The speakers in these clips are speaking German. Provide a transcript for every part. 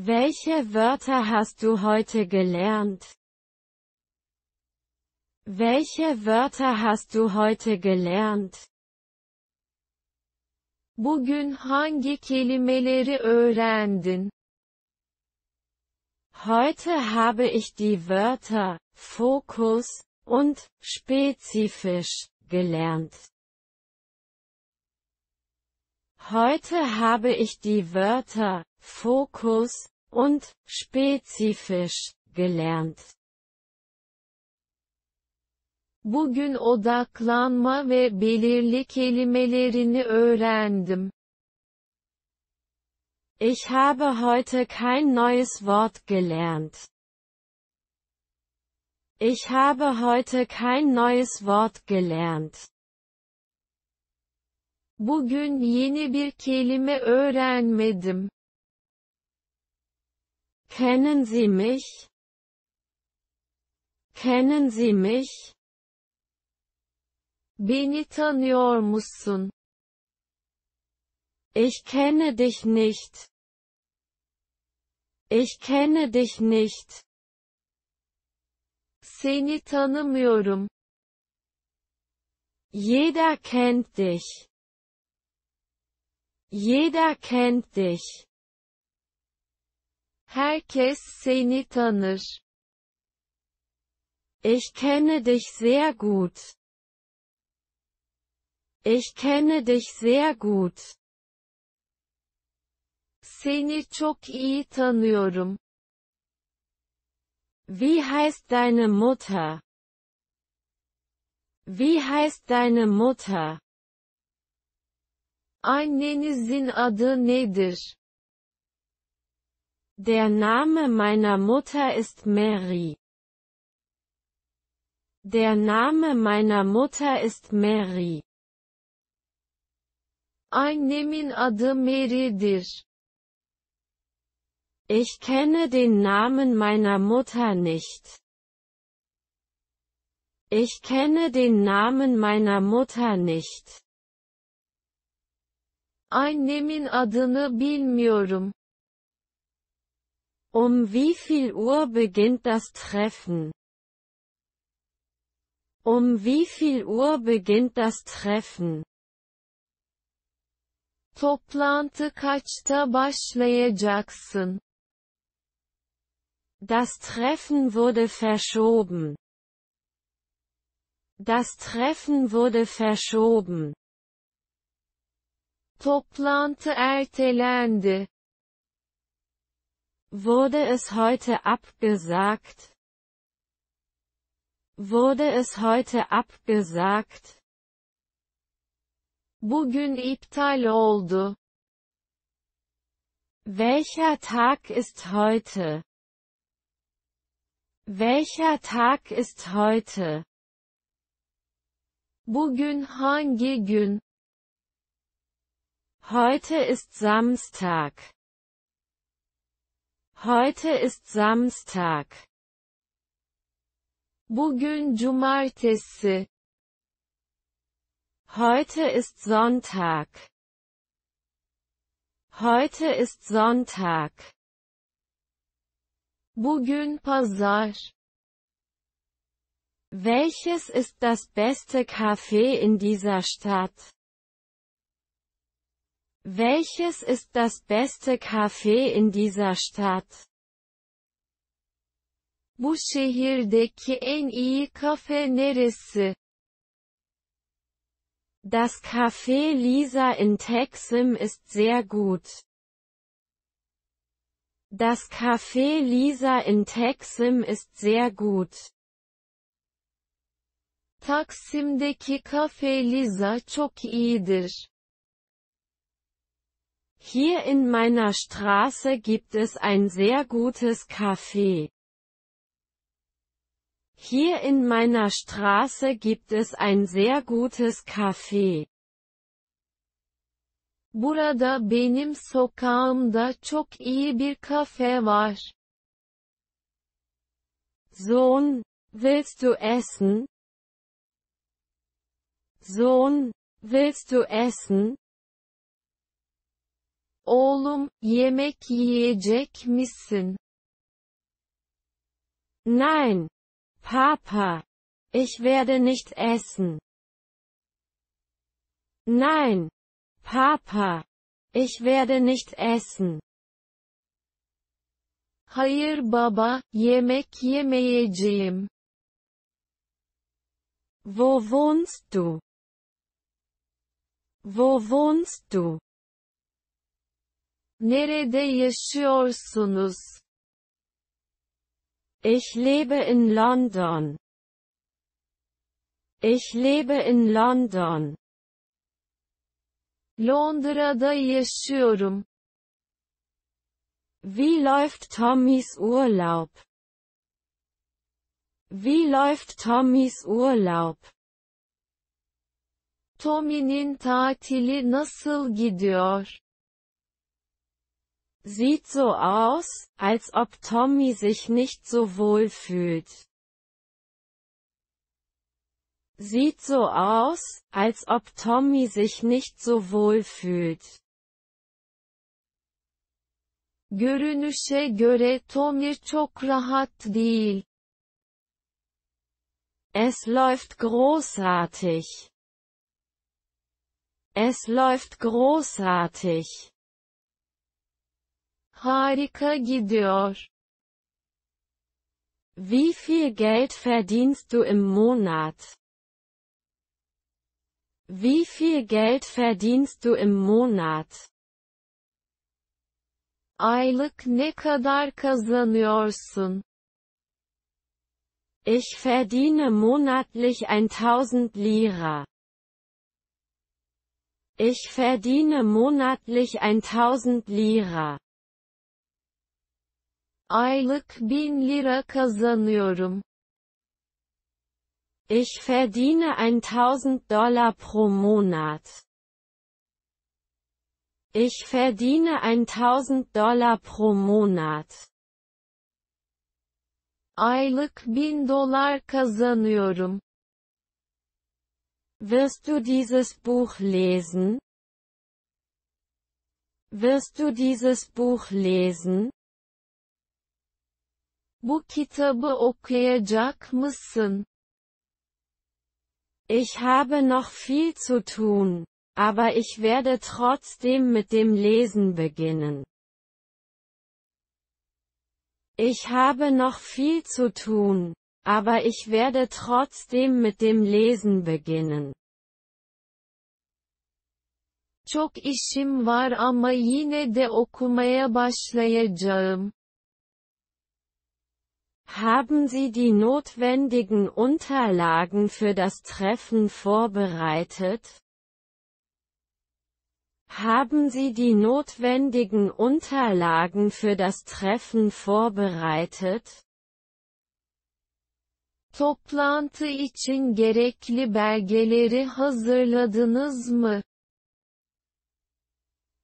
Welche Wörter hast du heute gelernt? Welche Wörter hast du heute gelernt? Bugün hangi kelimeleri öğrendin? Heute habe ich die Wörter Fokus und spezifisch gelernt. Heute habe ich die Wörter Fokus und spezifisch gelernt. Bugün odaklanma ve belirli kelimelerini öğrendim. Ich habe heute kein neues Wort gelernt. Ich habe heute kein neues Wort gelernt. Bugün yeni bir kelime öğrenmedim. Kennen Sie mich? Kennen Sie mich? Beni tanıyor musun? Ich kenne dich nicht. Ich kenne dich nicht. Seni tanımıyorum. Jeder kennt dich. Jeder kennt dich. Herkes seni tanır. Ich kenne dich sehr gut. Ich kenne dich sehr gut. Seni çok iyi tanıyorum. Wie heißt deine Mutter? Wie heißt deine Mutter? Annenizin adı nedir? Der Name meiner Mutter ist Mary. Der Name meiner Mutter ist Mary. Annemin adı Mary'dir. Ich kenne den Namen meiner Mutter nicht. Ich kenne den Namen meiner Mutter nicht. Annemin adını bilmiyorum. Um wie viel Uhr beginnt das Treffen? Um wie viel Uhr beginnt das Treffen? Toplantı kaçta başlayacaksın? Das Treffen wurde verschoben. Das Treffen wurde verschoben. Toplantı ertelendi. Wurde es heute abgesagt? Wurde es heute abgesagt? Bugün iptal oldu. Welcher Tag ist heute? Welcher Tag ist heute? Bugün hangi gün? Heute ist Samstag. Heute ist Samstag. Bugün cumartesi. Heute ist Sonntag. Heute ist Sonntag. Bugün pazar. Welches ist das beste Café in dieser Stadt? Welches ist das beste Café in dieser Stadt? Bu şehirdeki en iyi kafe neresi? Das Café Lisa in Texim ist sehr gut. Das Café Lisa in Texim ist sehr gut. Taksim'deki kafe Lisa çok iyidir. Hier in meiner Straße gibt es ein sehr gutes Café. Hier in meiner Straße gibt es ein sehr gutes Café. Burada benim sokağımda çok iyi bir kafe var. Sohn, willst du essen? Sohn, willst du essen? Oğlum, yemek yiyecek misin? Nein. Papa. Ich werde nicht essen. Nein. Papa. Ich werde nicht essen. Hayır baba, yemek yemeyeceğim. Wo wohnst du? Wo wohnst du? Nerede yaşıyorsunuz? Ich lebe in London. Ich lebe in London. Londra'da yaşıyorum. Wie läuft Tommys Urlaub? Wie läuft Tommys Urlaub? Tommy'nin tatili nasıl gidiyor? Sieht so aus, als ob Tommy sich nicht so wohl fühlt. Sieht so aus, als ob Tommy sich nicht so wohl fühlt. Görünüşe göre Tommy çok rahat değil. Es läuft großartig. Es läuft großartig. Harika gidiyor. Wie viel Geld verdienst du im Monat? Wie viel Geld verdienst du im Monat? Aylık ne kadar kazanıyorsun? Ich verdiene monatlich 1000 Lira. Ich verdiene monatlich 1000 Lira. Aylık 1000 lira kazanıyorum. Ich verdiene 1000 Dollar pro Monat. Ich verdiene 1000 Dollar pro Monat. Aylık 1000 dolar kazanıyorum. Wirst du dieses Buch lesen? Wirst du dieses Buch lesen? Bu kitabı okuyacak mısın? Ich habe noch viel zu tun, aber ich werde trotzdem mit dem Lesen beginnen. Ich habe noch viel zu tun, aber ich werde trotzdem mit dem Lesen beginnen. Çok işim var ama yine de okumaya başlayacağım. Haben Sie die notwendigen Unterlagen für das Treffen vorbereitet? Haben Sie die notwendigen Unterlagen für das Treffen vorbereitet? Toplantı için gerekli belgeleri hazırladınız mı?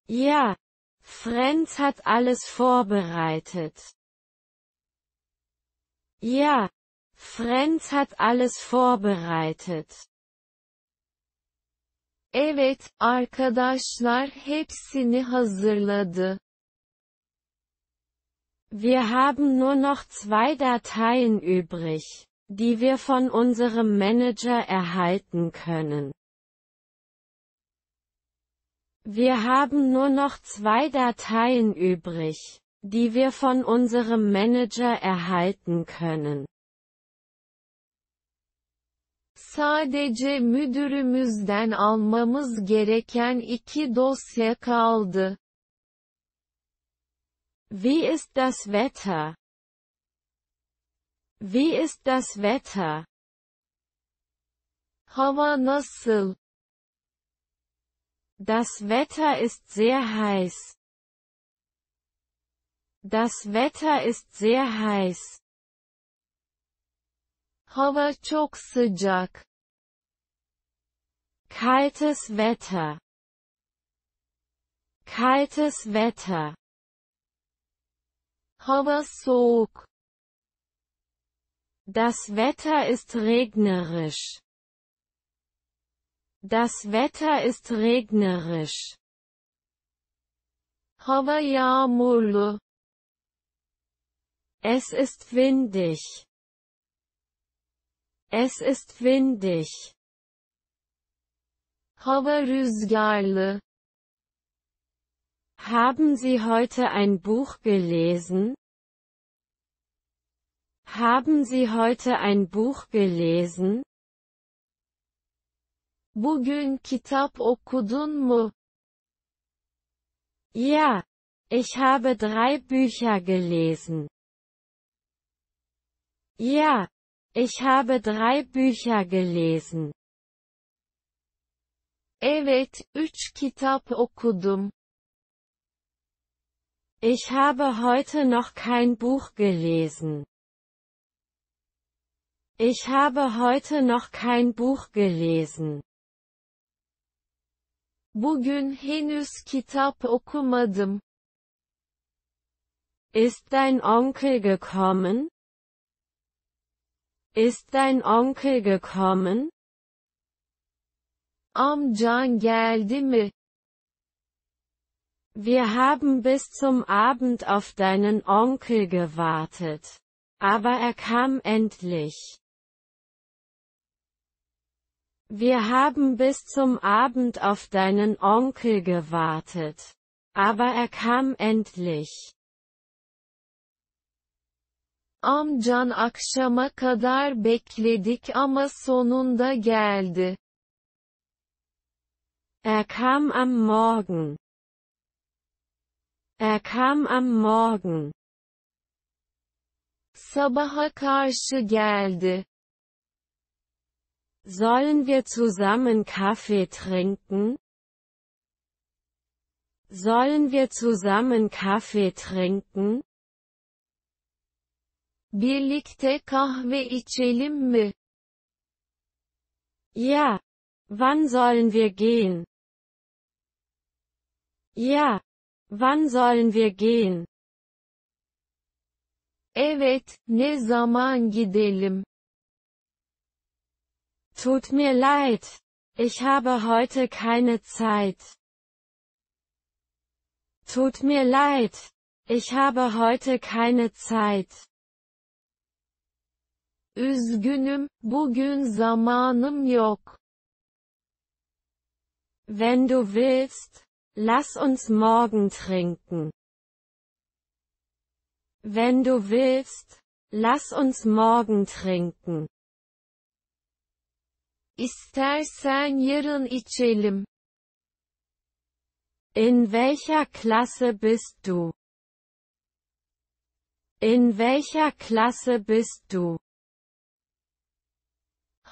Ja. Frenz hat alles vorbereitet. Ja. Frenz hat alles vorbereitet. Evet, arkadaşlar hepsini hazırladı. Wir haben nur noch zwei Dateien übrig, die wir von unserem Manager erhalten können. Wir haben nur noch zwei Dateien übrig, die wir von unserem Manager erhalten können. Sadece müdürümüzden almamız gereken iki dosya kaldı. Wie ist das Wetter? Wie ist das Wetter? Hava nasıl? Das Wetter ist sehr heiß. Das Wetter ist sehr heiß. Hava çok sıcak. Kaltes Wetter. Kaltes Wetter. Hava soğuk. Das Wetter ist regnerisch. Das Wetter ist regnerisch. Hava yağmurlu. Es ist windig. Es ist windig. Hava rüzgarlı. Haben Sie heute ein Buch gelesen? Haben Sie heute ein Buch gelesen? Bugün kitap okudun mu? Ja, ich habe drei Bücher gelesen. Ja, ich habe drei Bücher gelesen. Evet, üç kitap okudum. Ich habe heute noch kein Buch gelesen. Ich habe heute noch kein Buch gelesen. Bugün henüz kitap okumadım. Ist dein Onkel gekommen? Ist dein Onkel gekommen? Amcan geldi mi? Wir haben bis zum Abend auf deinen Onkel gewartet. Aber er kam endlich. Wir haben bis zum Abend auf deinen Onkel gewartet. Aber er kam endlich. Amcan akşama kadar bekledik ama sonunda geldi. Er kam am Morgen. Er kam am Morgen. Sabaha karşı geldi. Sollen wir zusammen Kaffee trinken? Sollen wir zusammen Kaffee trinken? Birlikte kahve içelim mi? Ja. Wann sollen wir gehen? Ja. Wann sollen wir gehen? Evet, ne zaman gidelim? Tut mir leid. Ich habe heute keine Zeit. Tut mir leid. Ich habe heute keine Zeit. Üzgünüm, bugün zamanım yok. Wenn du willst, lass uns morgen trinken. Wenn du willst, lass uns morgen trinken. İstersen yarın içelim. In welcher Klasse bist du? In welcher Klasse bist du?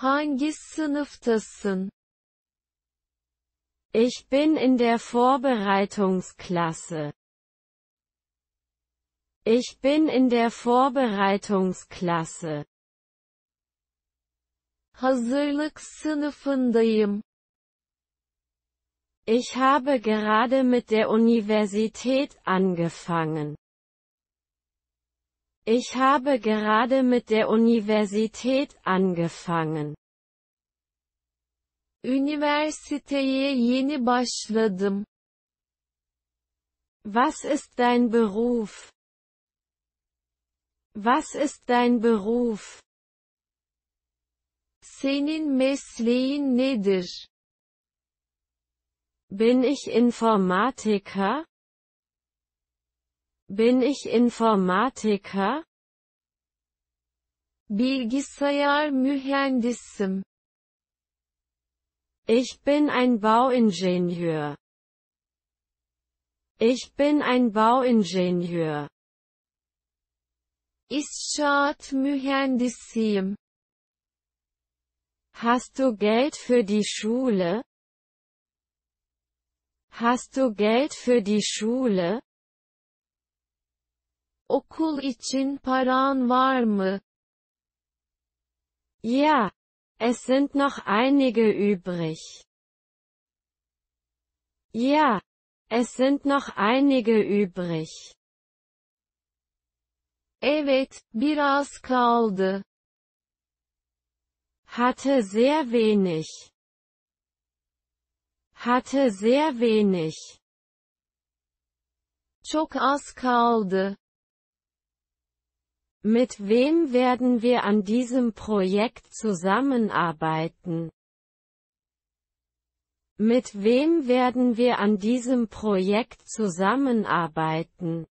Hangi sınıftasın? Ich bin in der Vorbereitungsklasse. Ich bin in der Vorbereitungsklasse. Hazırlık sınıfındayım. Ich habe gerade mit der Universität angefangen. Ich habe gerade mit der Universität angefangen. Üniversiteye yeni başladım. Was ist dein Beruf? Was ist dein Beruf? Senin mesleğin nedir? Bin ich Informatiker? Bin ich Informatiker? Bilgisayar mühendisim. Ich bin ein Bauingenieur. Ich bin ein Bauingenieur. İnşaat mühendisiyim. Hast du Geld für die Schule? Hast du Geld für die Schule? Okul için paran var mı? Ja, es sind noch einige übrig. Ja, es sind noch einige übrig. Evet, biraz kaldı. Hatte sehr wenig. Hatte sehr wenig. Çok az kaldı. Mit wem werden wir an diesem Projekt zusammenarbeiten? Mit wem werden wir an diesem Projekt zusammenarbeiten?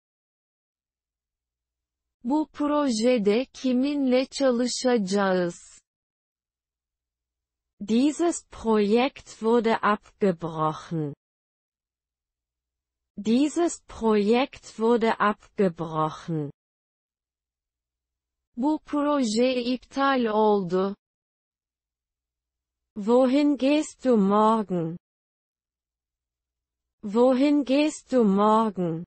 Bu projede kiminle çalışacağız? Dieses Projekt wurde abgebrochen. Dieses Projekt wurde abgebrochen. Bu proje iptal oldu. Wohin gehst du morgen? Wohin gehst du morgen?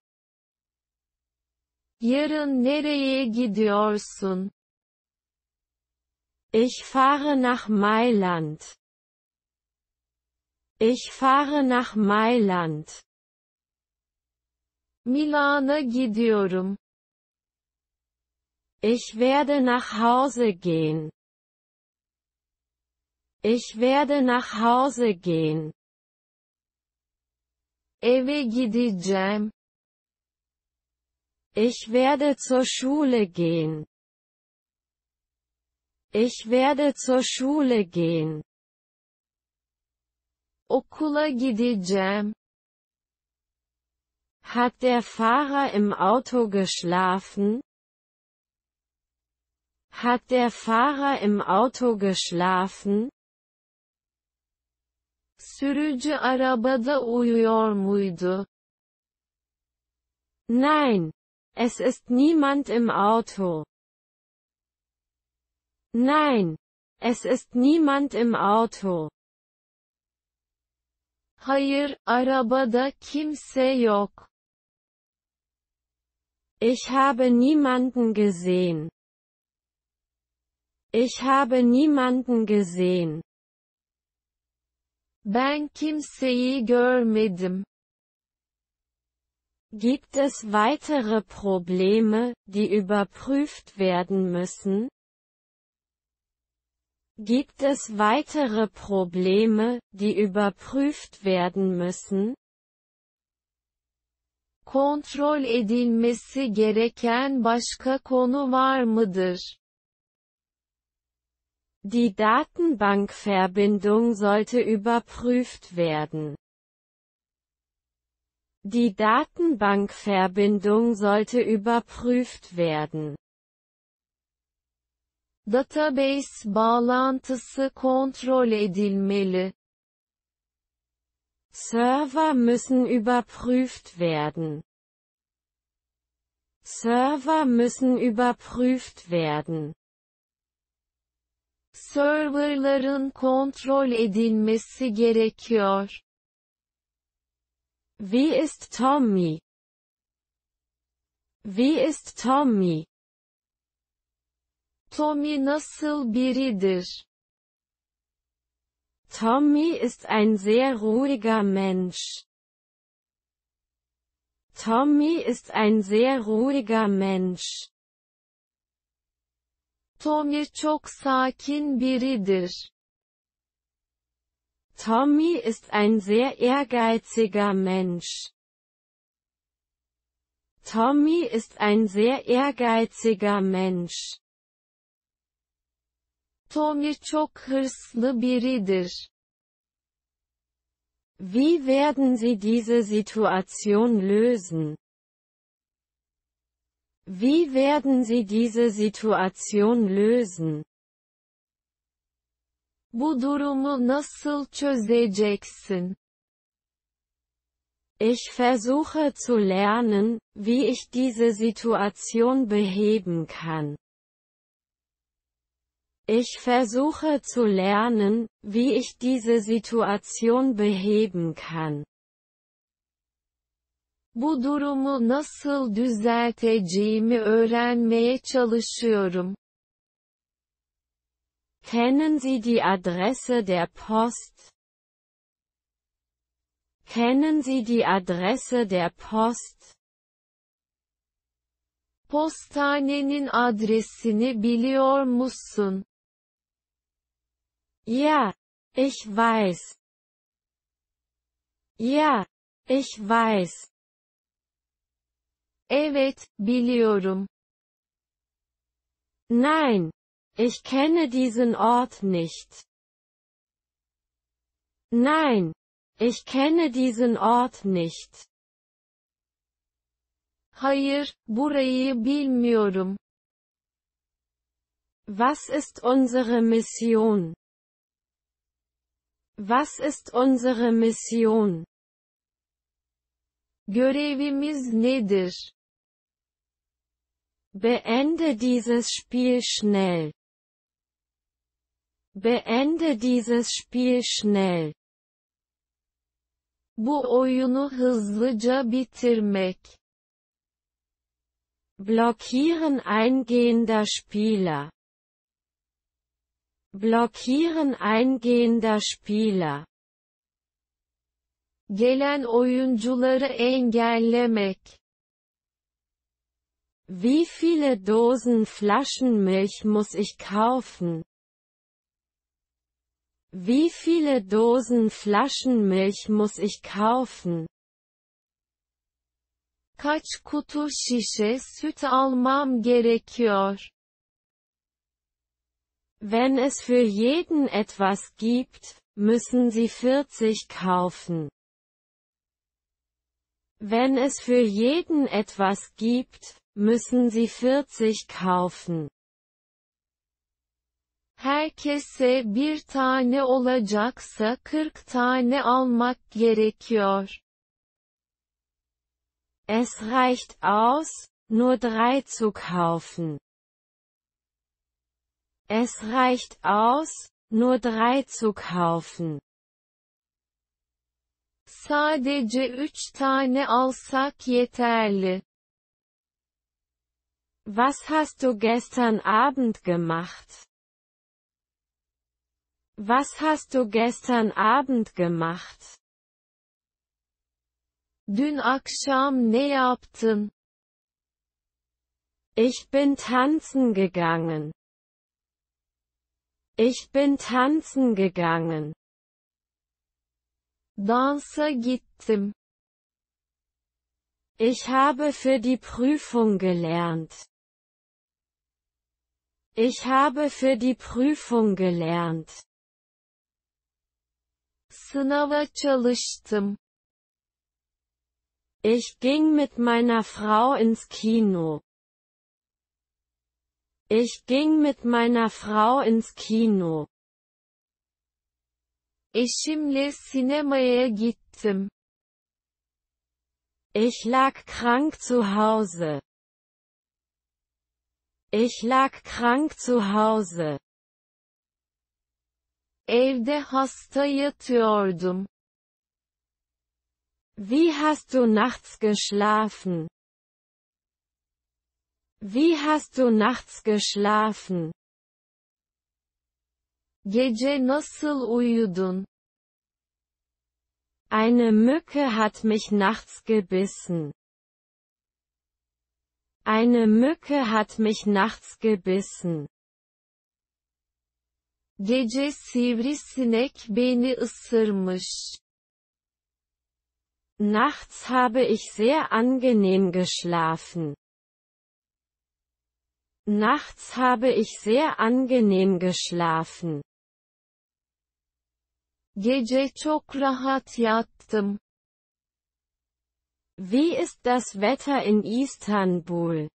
Yarın nereye gidiyorsun? Ich fahre nach Mailand. Ich fahre nach Mailand. Milana gidiyorum. Ich werde nach Hause gehen. Ich werde nach Hause gehen. Eve gideceğim. Ich werde zur Schule gehen. Ich werde zur Schule gehen. Okula gideceğim. Hat der Fahrer im Auto geschlafen? Hat der Fahrer im Auto geschlafen? Sürücü arabada uyuyor muydu? Nein. Es ist niemand im Auto. Nein. Es ist niemand im Auto. Hayır, arabada kimse yok. Ich habe niemanden gesehen. Ich habe niemanden gesehen. Ben kimseyi görmedim. Gibt es weitere Probleme, die überprüft werden müssen? Gibt es weitere Probleme, die überprüft werden müssen? Kontrol edilmesi gereken başka konu var mıdır? Die Datenbankverbindung sollte überprüft werden. Die Datenbankverbindung sollte überprüft werden. Database bağlantısı kontrol edilmeli. Server müssen überprüft werden. Server müssen überprüft werden. Serverların kontrol edilmesi gerekiyor. Wie ist Tommy? Wie ist Tommy? Tommy nasıl biridir? Tommy ist ein sehr ruhiger Mensch. Tommy ist ein sehr ruhiger Mensch. Tommy çok sakin biridir. Tommy ist ein sehr ehrgeiziger Mensch. Tommy ist ein sehr ehrgeiziger Mensch. Tommy çok hırslı biridir. Wie werden Sie diese Situation lösen? Wie werden Sie diese Situation lösen? Bu durumu nasıl çözeceksin? Ich versuche zu lernen, wie ich diese Situation beheben kann. Ich versuche zu lernen, wie ich diese Situation beheben kann. Bu durumu nasıl düzelteceğimi öğrenmeye çalışıyorum. Kennen Sie die Adresse der Post? Kennen Sie die Adresse der Post? Postanenin adresini biliyor musun? Ja, ich weiß. Ja, ich weiß. Evet, biliyorum. Nein. Ich kenne diesen Ort nicht. Nein. Ich kenne diesen Ort nicht. Hayır, burayı bilmiyorum. Was ist unsere Mission? Was ist unsere Mission? Görevimiz nedir? Beende dieses Spiel schnell. Beende dieses Spiel schnell. Bu oyunu hızlıca bitirmek. Blockieren eingehender Spieler. Blockieren eingehender Spieler. Gelen oyuncuları engellemek. Wie viele Dosen Flaschenmilch muss ich kaufen? Wie viele Dosen Flaschenmilch muss ich kaufen? Kaç kutu şişe süt almam gerekiyor? Wenn es für jeden etwas gibt, müssen Sie 40 kaufen. Wenn es für jeden etwas gibt, müssen Sie 40 kaufen. Herkese bir tane olacaksa 40 tane almak gerekiyor. Es reicht aus, nur drei zu kaufen. Es reicht aus, nur drei zu kaufen. Sadece üç tane alsak yeterli. Was hast du gestern Abend gemacht? Was hast du gestern Abend gemacht? Dün akşam ne yaptın? Ich bin tanzen gegangen. Ich bin tanzen gegangen. Dansa gittim. Ich habe für die Prüfung gelernt. Ich habe für die Prüfung gelernt. Sınava çalıştım. Ich ging mit meiner Frau ins Kino. Ich ging mit meiner Frau ins Kino. Eşimle sinemaya gittim. Ich lag krank zu Hause. Ich lag krank zu Hause. Evde hasta yatıyordum. Wie hast du nachts geschlafen? Wie hast du nachts geschlafen? Gece nasıl uyudun? Eine Mücke hat mich nachts gebissen. Eine Mücke hat mich nachts gebissen. Gece sivrisinek beni ısırmış. Nachts habe ich sehr angenehm geschlafen. Nachts habe ich sehr angenehm geschlafen. Gece çok rahat yattım. Wie ist das Wetter in Istanbul?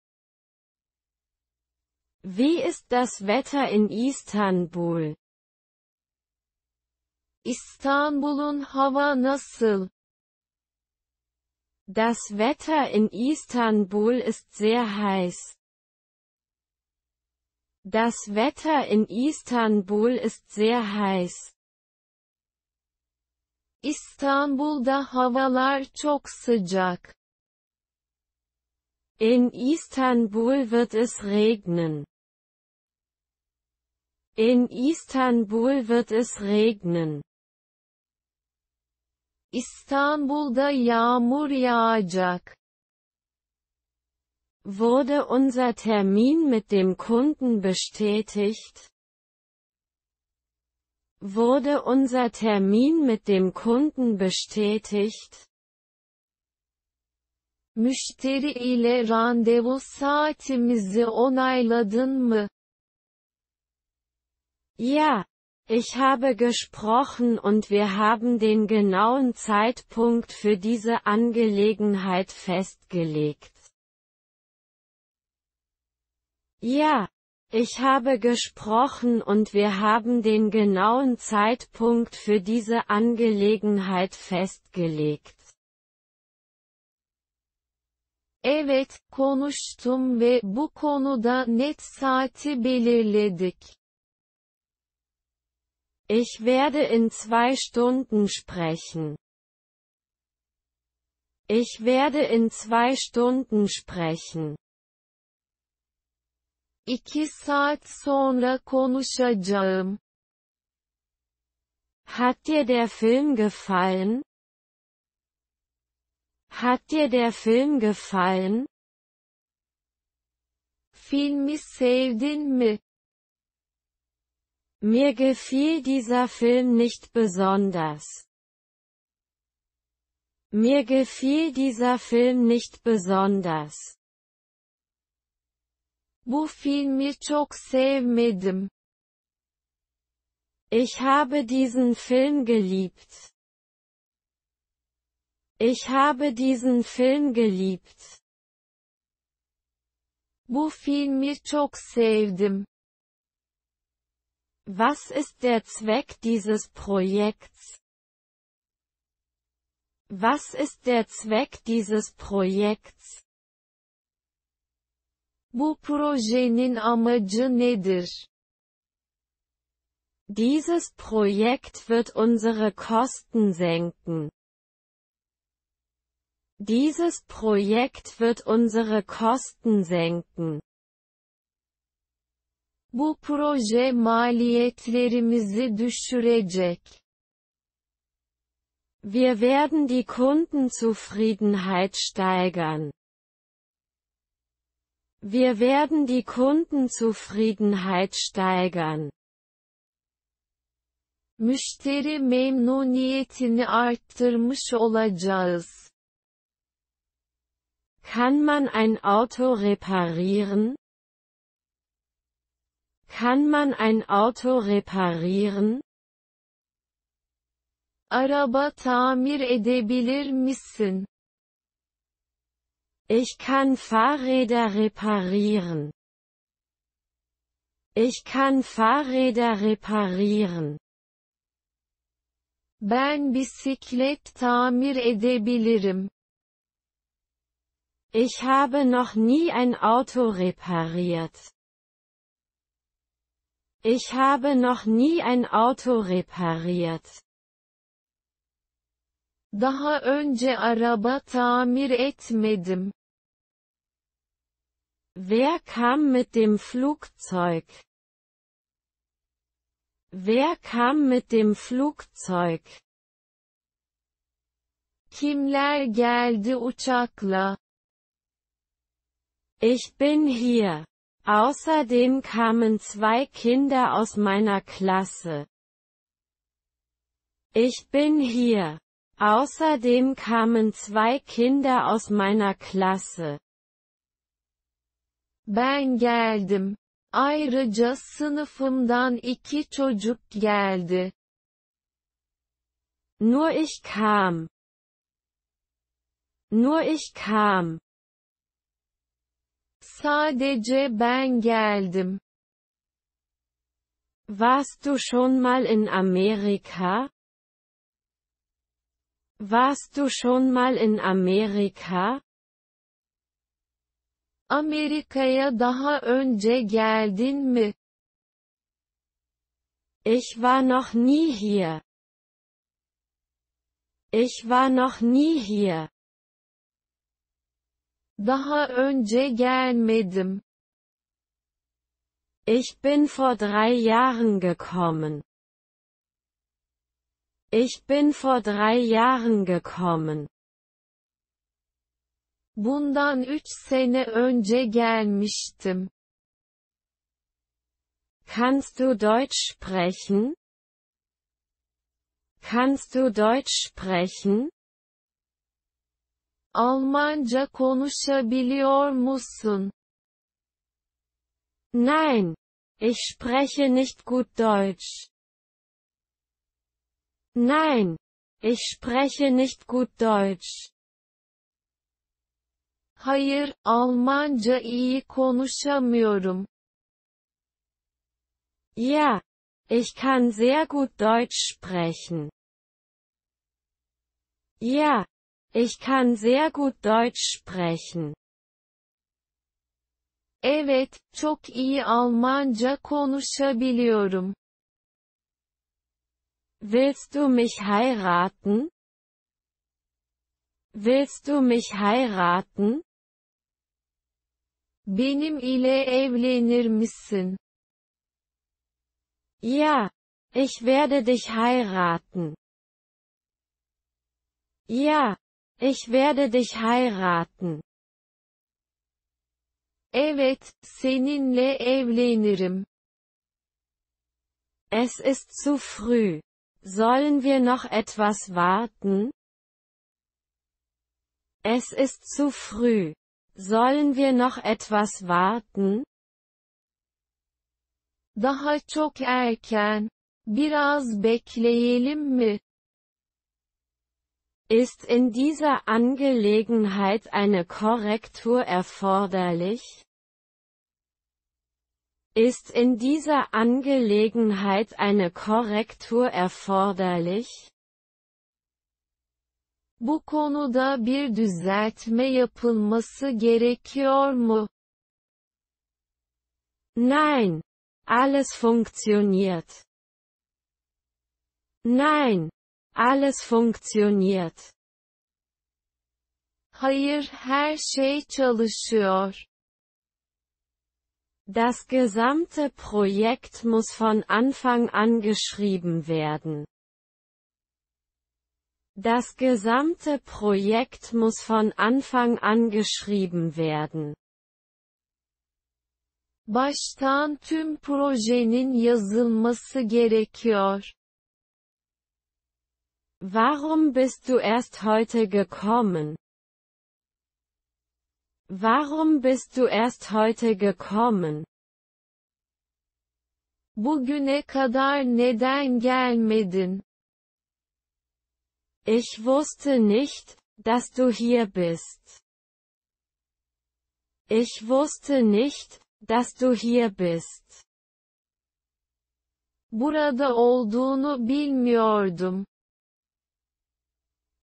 Wie ist das Wetter in Istanbul? İstanbul'un hava nasıl? Das Wetter in Istanbul ist sehr heiß. Das Wetter in Istanbul ist sehr heiß. İstanbul'da havalar çok sıcak. In Istanbul wird es regnen. In Istanbul wird es regnen. İstanbul'da yağmur yağacak. Wurde unser Termin mit dem Kunden bestätigt? Wurde unser Termin mit dem Kunden bestätigt? Müşteri ile randevu saatimizi onayladın mı? Ja, ich habe gesprochen und wir haben den genauen Zeitpunkt für diese Angelegenheit festgelegt. Ja, ich habe gesprochen und wir haben den genauen Zeitpunkt für diese Angelegenheit festgelegt. Evet, konuştum ve bu konuda net saati belirledik. Ich werde in zwei Stunden sprechen. Ich werde in zwei Stunden sprechen. İki saat sonra konuşacağım. Hat dir der Film gefallen? Hat dir der Film gefallen? Filmi sevdin mi? Mir gefiel dieser Film nicht besonders. Mir gefiel dieser Film nicht besonders. Bu filmi çok sevmedim. Ich habe diesen Film geliebt. Ich habe diesen Film geliebt. Bu filmi çok sevdim. Was ist der Zweck dieses Projekts? Was ist der Zweck dieses Projekts? Bu projenin amacı nedir? Dieses Projekt wird unsere Kosten senken. Dieses Projekt wird unsere Kosten senken. Bu proje maliyetlerimizi düşürecek. Wir werden die Kundenzufriedenheit steigern. Wir werden die Kundenzufriedenheit steigern. Müşteri memnuniyetini arttırmış olacağız. Kann man ein Auto reparieren? Kann man ein Auto reparieren? Araba tamir edebilir misin? Ich kann Fahrräder reparieren. Ich kann Fahrräder reparieren. Ben bisiklet tamir edebilirim. Ich habe noch nie ein Auto repariert. Ich habe noch nie ein Auto repariert. Daha önce araba tamir etmedim. Wer kam mit dem Flugzeug? Wer kam mit dem Flugzeug? Kimler geldi uçakla? Ich bin hier. Außerdem kamen zwei Kinder aus meiner Klasse. Ich bin hier. Außerdem kamen zwei Kinder aus meiner Klasse. Ben geldim. Ayrıca sınıfımdan iki çocuk geldi. Nur ich kam. Nur ich kam. Sadece ben geldim. Warst du schon mal in Amerika? Warst du schon mal in Amerika? Amerika'ya daha önce geldin mi? Ich war noch nie hier. Ich war noch nie hier. Daha önce gelmedim. Ich bin vor drei Jahren gekommen. Ich bin vor drei Jahren gekommen. Bundan üç sene önce gelmiştim. Kannst du Deutsch sprechen? Kannst du Deutsch sprechen? Almanca konuşabiliyor musun? Nein, ich spreche nicht gut Deutsch. Nein, ich spreche nicht gut Deutsch. Hayır, Almanca iyi konuşamıyorum. Ja, ich kann sehr gut Deutsch sprechen. Ja, ich kann sehr gut Deutsch sprechen. Evet, çok iyi Almanca konuşabiliyorum. Willst du mich heiraten? Willst du mich heiraten? Benim ile evlenir misin? Ja, ich werde dich heiraten. Ja, ich werde dich heiraten. Evet, seninle evlenirim. Es ist zu früh. Sollen wir noch etwas warten? Es ist zu früh. Sollen wir noch etwas warten? Daha çok erken. Biraz bekleyelim mi? Ist in dieser Angelegenheit eine Korrektur erforderlich? Ist in dieser Angelegenheit eine Korrektur erforderlich? Bu konuda bir düzeltme yapılması gerekiyor mu? Nein. Alles funktioniert. Nein. Alles funktioniert. Hayır, her şey çalışıyor. Das gesamte Projekt muss von Anfang an geschrieben werden. Das gesamte Projekt muss von Anfang an geschrieben werden. Baştan tüm projenin yazılması gerekiyor. Warum bist du erst heute gekommen? Warum bist du erst heute gekommen? Bugüne kadar neden gelmedin? Ich wusste nicht, dass du hier bist. Ich wusste nicht, dass du hier bist. Burada olduğunu bilmiyordum.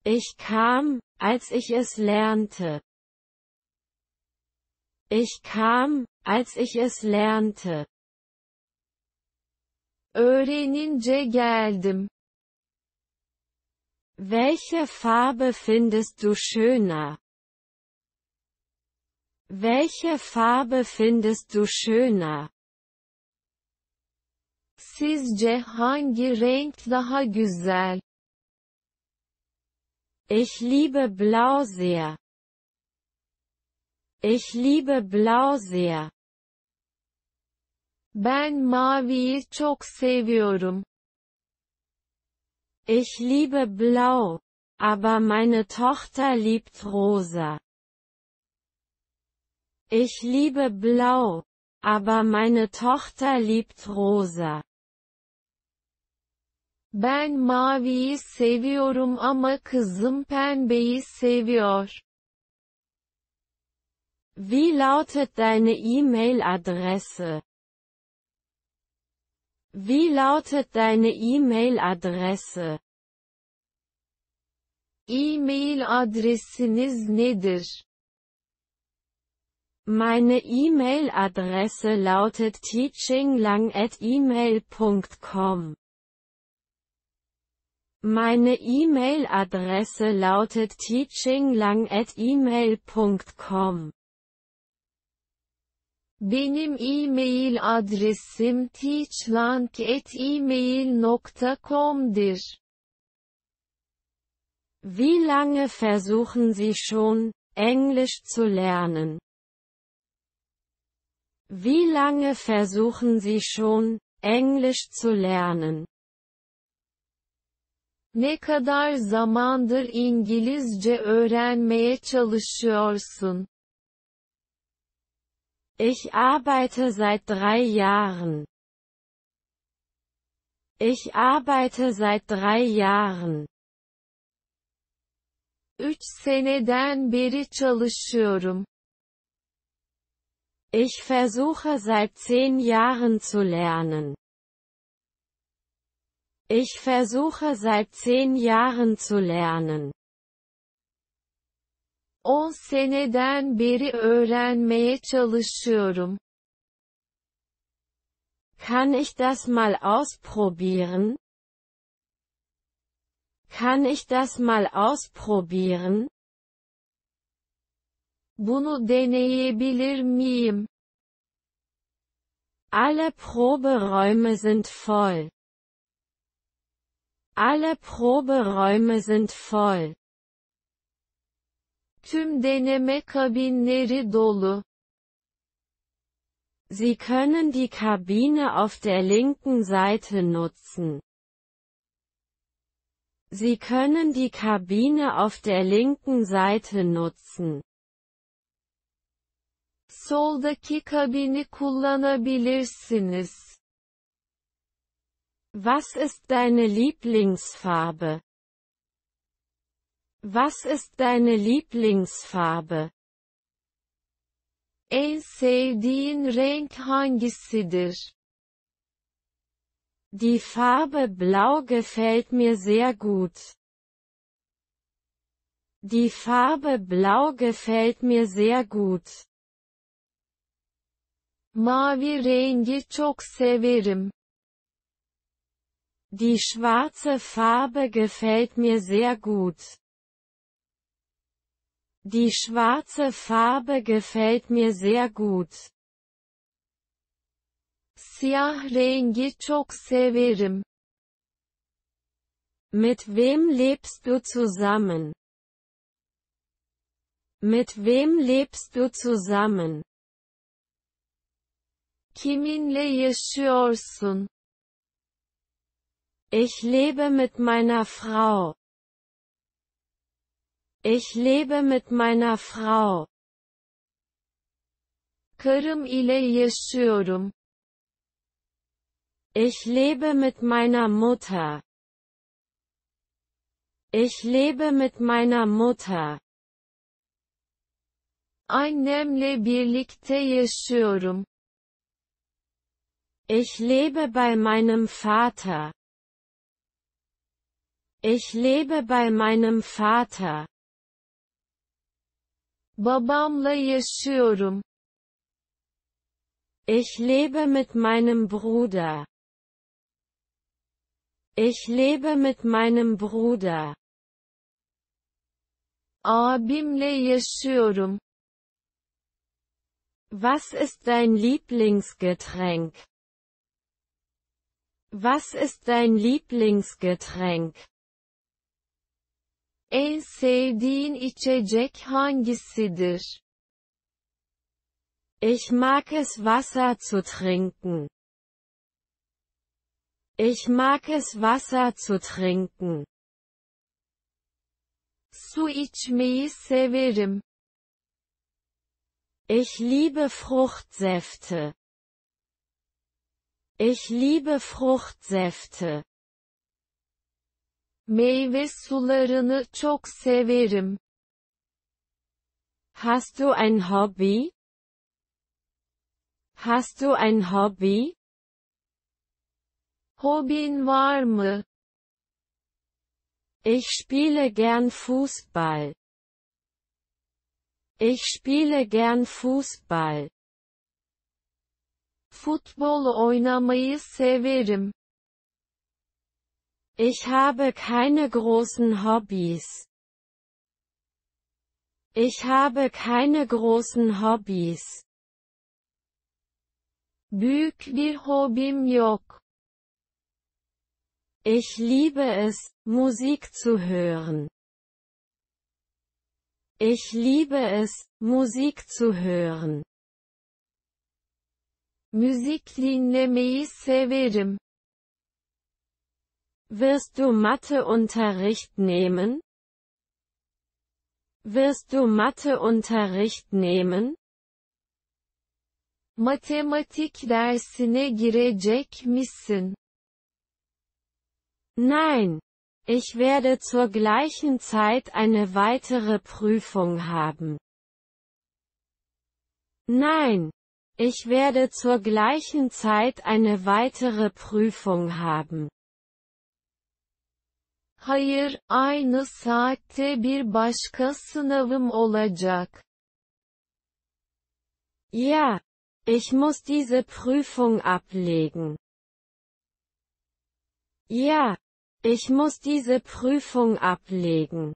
Ich kam, als ich es lernte. Ich kam, als ich es lernte. Öğrenince geldim. Welche Farbe findest du schöner? Welche Farbe findest du schöner? Sizce hangi renk daha güzel? Ich liebe Blau sehr. Ich liebe Blau sehr. Ben maviyi çok seviyorum. Ich liebe Blau, aber meine Tochter liebt Rosa. Ich liebe Blau, aber meine Tochter liebt Rosa. Ben maviyi seviyorum ama kızım pembeyi seviyor. Wie lautet deine E-Mail-Adresse? Wie lautet deine E-Mail-Adresse? E-mail adresiniz nedir? Meine E-Mail-Adresse lautet teachinglang@email.com. Meine E-Mail-Adresse lautet teachinglang@email.com. Benim e-mail adresim teachlang@email.com'dir. Wie lange versuchen Sie schon, Englisch zu lernen? Wie lange versuchen Sie schon, Englisch zu lernen? Ne kadar zamandır İngilizce öğrenmeye çalışıyorsun? Ich arbeite seit drei Jahren. Ich arbeite seit drei Jahren. Üç seneden beri çalışıyorum. Ich versuche seit zehn Jahren zu lernen. Ich versuche seit zehn Jahren zu lernen. On seneden beri öğrenmeye çalışıyorum. Kann ich das mal ausprobieren? Kann ich das mal ausprobieren? Bunu deneyebilir miyim? Alle Proberäume sind voll. Alle Proberäume sind voll. Tüm deneme kabinleri dolu. Sie können die Kabine auf der linken Seite nutzen. Sie können die Kabine auf der linken Seite nutzen. Soldaki kabini kullanabilirsiniz. Was ist deine Lieblingsfarbe? Was ist deine Lieblingsfarbe? En sevdiğin renk hangisidir? Die Farbe Blau gefällt mir sehr gut. Die Farbe Blau gefällt mir sehr gut. Mavi rengi çok severim. Die schwarze Farbe gefällt mir sehr gut. Die schwarze Farbe gefällt mir sehr gut. Siyah rengi çok severim. Mit wem lebst du zusammen? Mit wem lebst du zusammen? Kiminle yaşıyorsun? Ich lebe mit meiner Frau. Ich lebe mit meiner Frau. Karım ile yaşıyorum. Ich lebe mit meiner Mutter. Ich lebe mit meiner Mutter. Annemle birlikte yaşıyorum. Ich lebe bei meinem Vater. Ich lebe bei meinem Vater. Babamla yaşıyorum. Ich lebe mit meinem Bruder. Ich lebe mit meinem Bruder. Abimle yaşıyorum. Was ist dein Lieblingsgetränk? Was ist dein Lieblingsgetränk? En sevdiğin içecek hangisidir? Ich mag es Wasser zu trinken. Ich mag es Wasser zu trinken. Su içmeyi severim. Ich liebe Fruchtsäfte. Ich liebe Fruchtsäfte. Meyve sularını çok severim. Hast du ein Hobby? Hast du ein Hobby? Hobin var mı? Ich spiele gern Fußball. Ich spiele gern Fußball. Futbol oynamayı severim. Ich habe keine großen Hobbys. Ich habe keine großen Hobbys. Büyük bir hobim yok. Ich liebe es, Musik zu hören. Ich liebe es, Musik zu hören. Müzik dinlemeyi severim. Wirst du Matheunterricht nehmen? Wirst du Matheunterricht nehmen? Matematik dersine girecek misin? Nein. Ich werde zur gleichen Zeit eine weitere Prüfung haben. Nein. Ich werde zur gleichen Zeit eine weitere Prüfung haben. Hayır, aynı saatte bir başka sınavım olacak. Ja, ich muss diese Prüfung ablegen. Ja, ich muss diese Prüfung ablegen.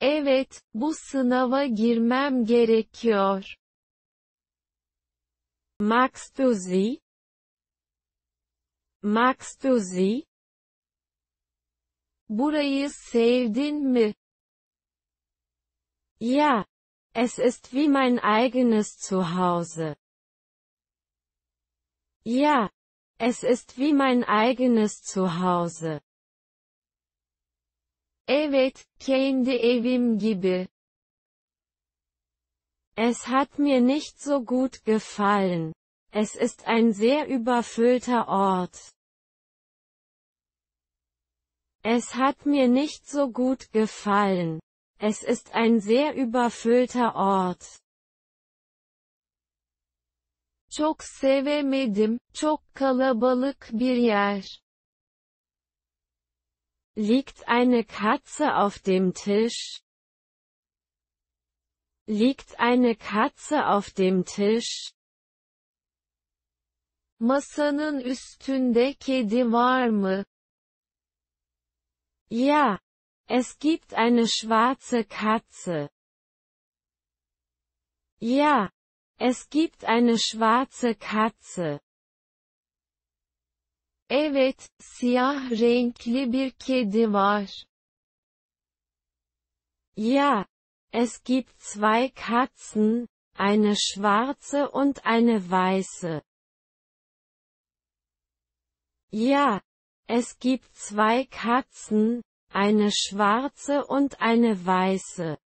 Evet, bu sınava girmem gerekiyor. Magst du sie? Magst du sie? Burayı sevdin mi? Ja, es ist wie mein eigenes Zuhause. Ja, es ist wie mein eigenes Zuhause. Evet, kendi evim gibi. Es hat mir nicht so gut gefallen. Es ist ein sehr überfüllter Ort. Es hat mir nicht so gut gefallen. Es ist ein sehr überfüllter Ort. Çok sevemedim, çok kalabalık bir yer. Liegt eine Katze auf dem Tisch? Liegt eine Katze auf dem Tisch? Masanın üstünde kedi var mı? Ja, es gibt eine schwarze Katze. Ja, es gibt eine schwarze Katze. Evet, siyah renkli bir kedi var. Ja, es gibt zwei Katzen, eine schwarze und eine weiße. Ja, es gibt zwei Katzen, eine schwarze und eine weiße.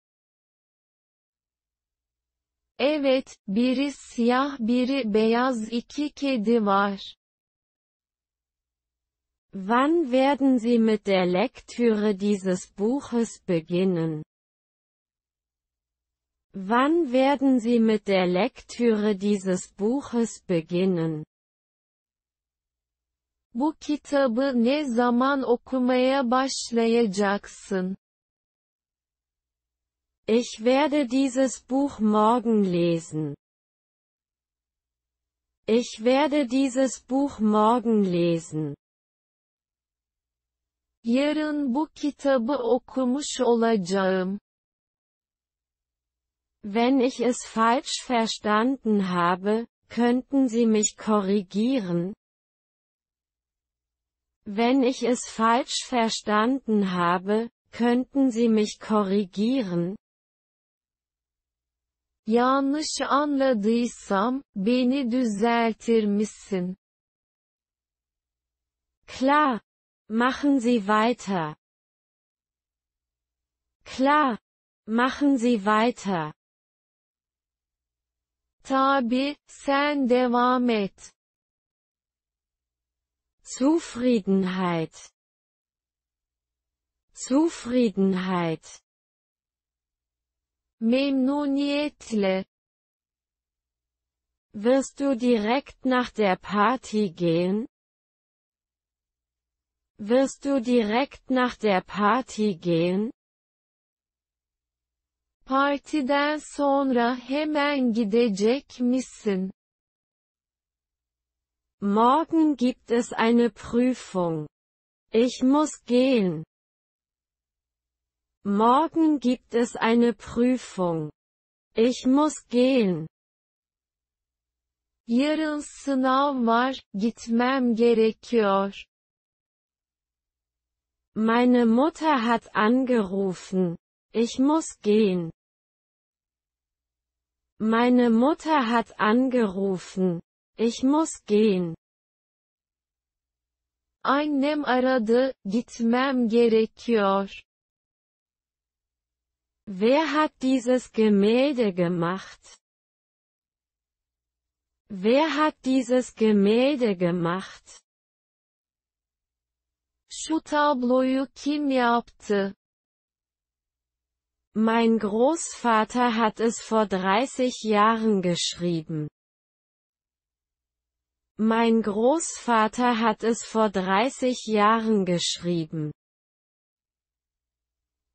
Evet, biri siyah biri beyaz iki kedi var. Wann werden Sie mit der Lektüre dieses Buches beginnen? Wann werden Sie mit der Lektüre dieses Buches beginnen? Bu kitabı ne zaman okumaya başlayacaksın? Ich werde dieses Buch morgen lesen. Ich werde dieses Buch morgen lesen. Yarın bu kitabı okumuş olacağım. Wenn ich es falsch verstanden habe, könnten Sie mich korrigieren? Wenn ich es falsch verstanden habe, könnten Sie mich korrigieren? Yanlış anladıysam, beni düzeltir misin? Klar. Machen Sie weiter. Klar. Machen Sie weiter. Tabi, sen devam et. Zufriedenheit. Zufriedenheit. Memnuniyetle. Wirst du direkt nach der Party gehen? Wirst du direkt nach der Party gehen? Partiden sonra hemen gidecek misin? Morgen gibt es eine Prüfung. Ich muss gehen. Morgen gibt es eine Prüfung. Ich muss gehen. Yarın sınav var, gitmem gerekiyor. Meine Mutter hat angerufen. Ich muss gehen. Meine Mutter hat angerufen. Ich muss gehen. Annem aradı, gitmem gerekiyor. Wer hat dieses Gemälde gemacht? Wer hat dieses Gemälde gemacht? Şu tabloyu kim yaptı? Mein Großvater hat es vor 30 Jahren geschrieben. Mein Großvater hat es vor 30 Jahren geschrieben.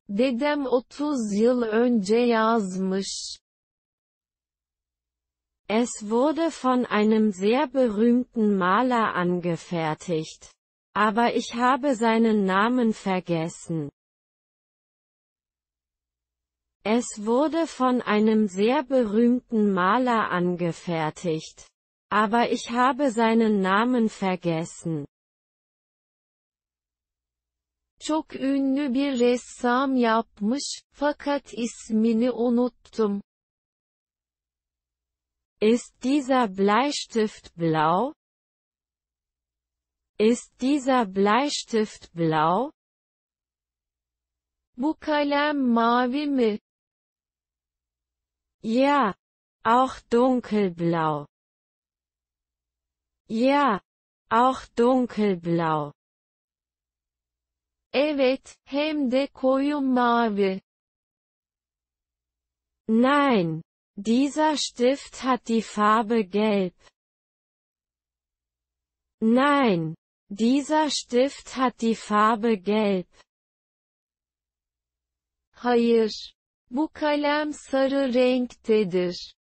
Dedem 30 yıl önce yazmış. Es wurde von einem sehr berühmten Maler angefertigt. Aber ich habe seinen Namen vergessen. Es wurde von einem sehr berühmten Maler angefertigt. Aber ich habe seinen Namen vergessen. Çok ünlü bir ressam yapmış, fakat ismini unuttum. Ist dieser Bleistift blau? Ist dieser Bleistift blau? Bu kalem mavi mi? Ja, auch dunkelblau. Ja, auch dunkelblau. Evet, hem de koyu mavi. Nein, dieser Stift hat die Farbe gelb. Nein, dieser Stift hat die Farbe gelb. Hayır. Bu kalem sarı renktedir.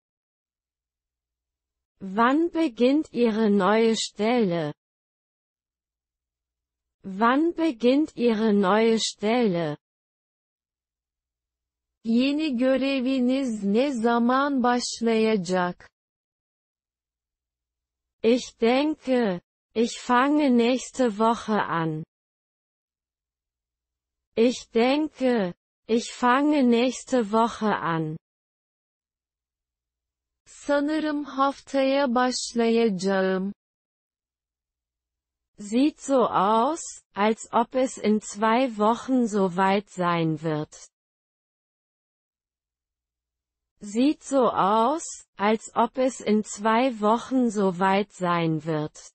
Wann beginnt Ihre neue Stelle? Wann beginnt Ihre neue Stelle? Yeni göreviniz ne zaman başlayacak? Ich denke, ich fange nächste Woche an. Ich denke, ich fange nächste Woche an. Sanırım haftaya başlayacağım. Sieht so aus, als ob es in zwei Wochen soweit sein wird. Sieht so aus, als ob es in zwei Wochen soweit sein wird.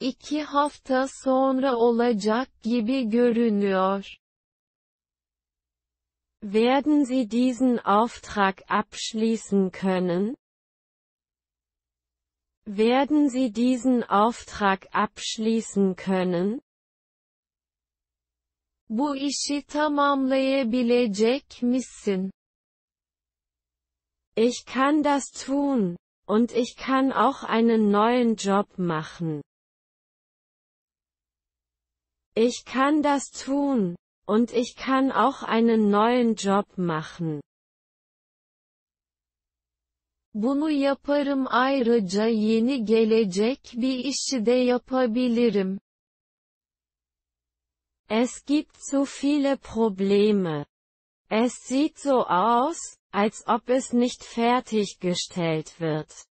İki hafta sonra olacak gibi görünüyor. Werden Sie diesen Auftrag abschließen können? Werden Sie diesen Auftrag abschließen können? Bu işi tamamlayabilecek misin? Ich kann das tun, und ich kann auch einen neuen Job machen. Ich kann das tun, und ich kann auch einen neuen Job machen. Bunu yaparım ayrıca yeni gelecek bir işi de yapabilirim. Es gibt zu viele Probleme. Es sieht so aus, als ob es nicht fertiggestellt wird.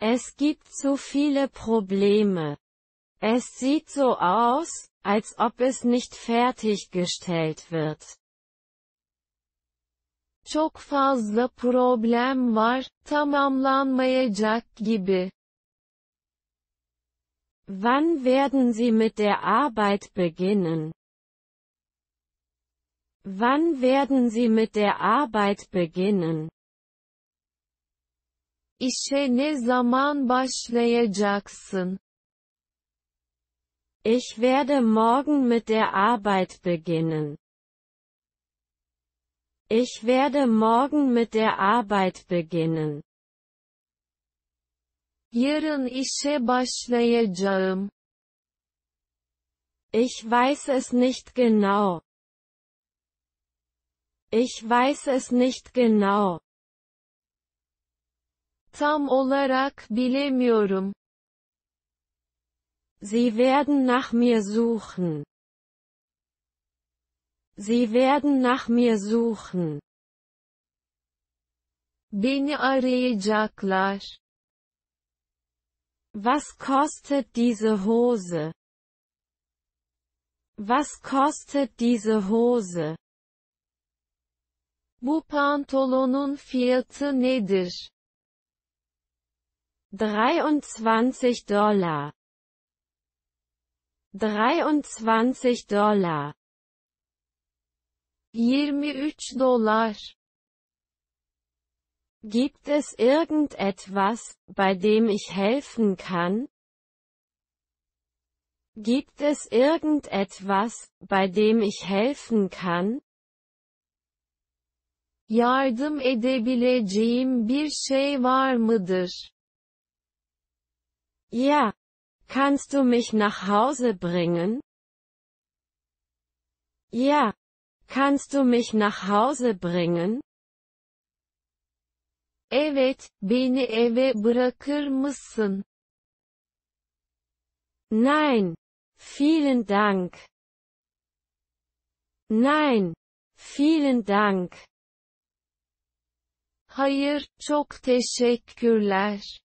Es gibt zu viele Probleme. Es sieht so aus, als ob es nicht fertiggestellt wird. Çok fazla problem var, tamamlanmayacak gibi. Wann werden Sie mit der Arbeit beginnen? Wann werden Sie mit der Arbeit beginnen? İşe ne zaman başlayacaksın? Ich werde morgen mit der Arbeit beginnen. Ich werde morgen mit der Arbeit beginnen. Yarın işe başlayacağım. Ich weiß es nicht genau. Ich weiß es nicht genau. Tam olarak bilemiyorum. Sie werden nach mir suchen. Sie werden nach mir suchen. Beni arayacaklar. Was kostet diese Hose? Was kostet diese Hose? Bu pantolonun fiyatı nedir? 23 Dollar. 23 Dollar. 23 dolar. Gibt es irgendetwas, bei dem ich helfen kann? Gibt es irgendetwas, bei dem ich helfen kann? Yardım edebileceğim bir şey var mıdır? Ja. Kannst du mich nach Hause bringen? Ja. Kannst du mich nach Hause bringen? Evet, beni eve bırakır mısın? Nein. Vielen Dank. Nein. Vielen Dank. Hayır, çok teşekkürler.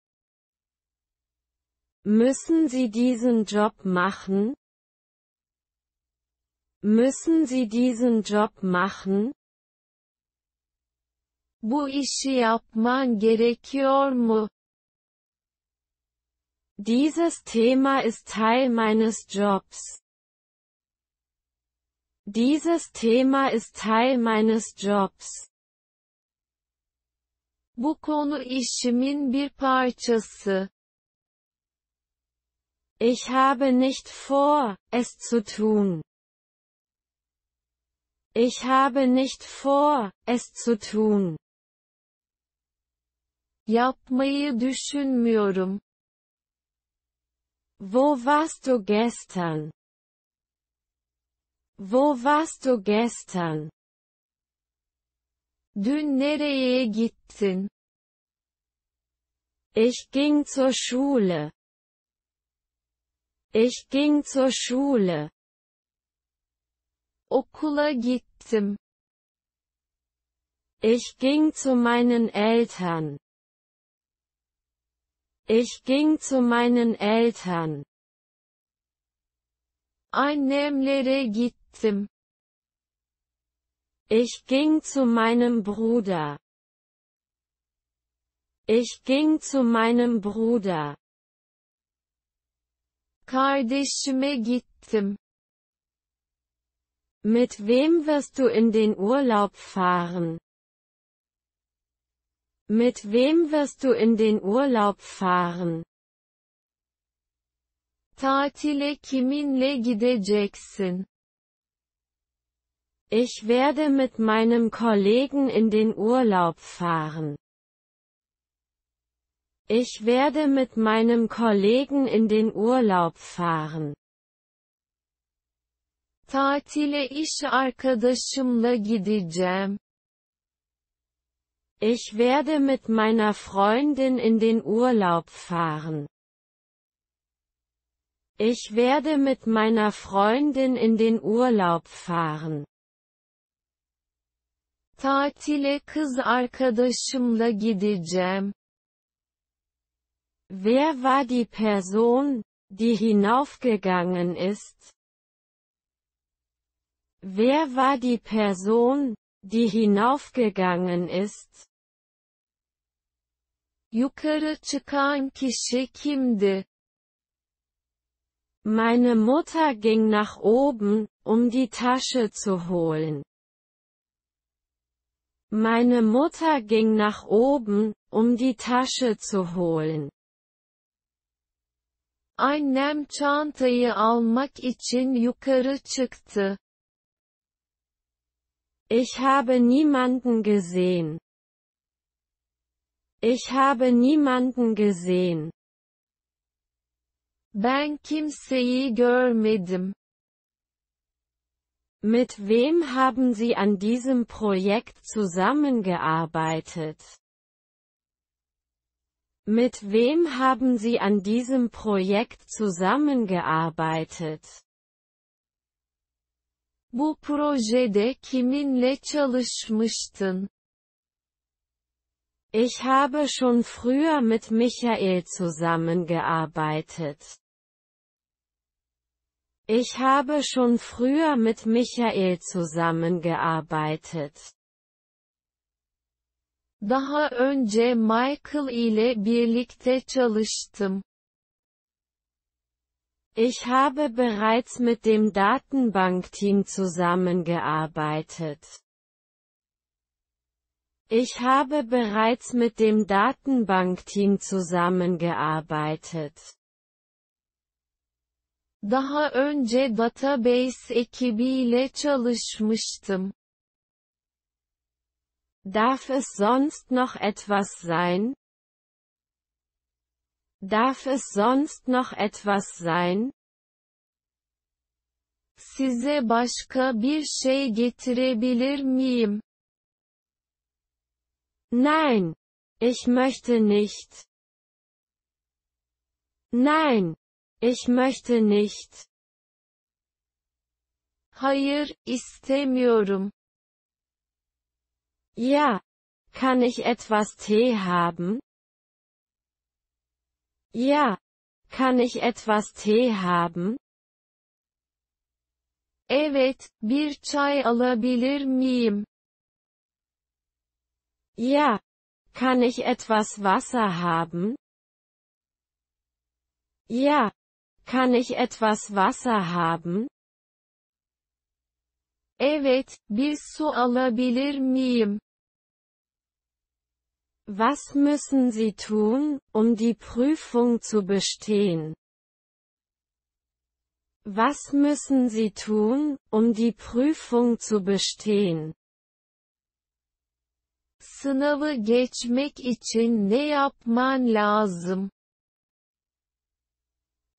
Müssen Sie diesen Job machen? Müssen Sie diesen Job machen? Bu işi yapman gerekiyor mu? Dieses Thema ist Teil meines Jobs. Dieses Thema ist Teil meines Jobs. Bu konu işimin bir parçası. Ich habe nicht vor, es zu tun. Ich habe nicht vor, es zu tun. Yapmayı düşünmüyorum. Wo warst du gestern? Wo warst du gestern? Dün nereye gittin? Ich ging zur Schule. Ich ging zur Schule. Okula gittim. Ich ging zu meinen Eltern. Ich ging zu meinen Eltern. Annemlere gittim. Ich ging zu meinem Bruder. Ich ging zu meinem Bruder. Kardeşime gittim. Mit wem wirst du in den Urlaub fahren? Mit wem wirst du in den Urlaub fahren? Tatile kiminle gideceksin? Ich werde mit meinem Kollegen in den Urlaub fahren. Ich werde mit meinem Kollegen in den Urlaub fahren. Tatile iş arkadaşımla gideceğim. Ich werde mit meiner Freundin in den Urlaub fahren. Ich werde mit meiner Freundin in den Urlaub fahren. Tatile kız arkadaşımla gideceğim. Wer war die Person, die hinaufgegangen ist? Wer war die Person, die hinaufgegangen ist? Yukarı çıkan kişi kimdi? Meine Mutter ging nach oben, um die Tasche zu holen. Meine Mutter ging nach oben, um die Tasche zu holen. Annem çantayı almak için yukarı çıktı. Ich habe niemanden gesehen. Ich habe niemanden gesehen. Ben kimseyi görmedim. Mit wem haben Sie an diesem Projekt zusammengearbeitet? Mit wem haben Sie an diesem Projekt zusammengearbeitet? Bu projede kiminle çalışmıştın? Ich habe schon früher mit Michael zusammengearbeitet. Ich habe schon früher mit Michael zusammengearbeitet. Daha önce Michael ile birlikte çalıştım. Ich habe bereits mit dem Datenbankteam zusammengearbeitet. Ich habe bereits mit dem Datenbankteam zusammengearbeitet. Daha önce database ekibiyle çalışmıştım. Darf es sonst noch etwas sein? Darf es sonst noch etwas sein? Size başka bir şey getirebilir miyim? Nein, ich möchte nicht. Nein, ich möchte nicht. Hayır, istemiyorum. Ja, kann ich etwas Tee haben? Ja, kann ich etwas Tee haben? Evet, bir çay alabilir miyim? Ja, kann ich etwas Wasser haben? Ja, kann ich etwas Wasser haben? Evet, bir su alabilir miyim? Was müssen Sie tun, um die Prüfung zu bestehen? Was müssen Sie tun, um die Prüfung zu bestehen? Sınavı geçmek için ne yapman lazım?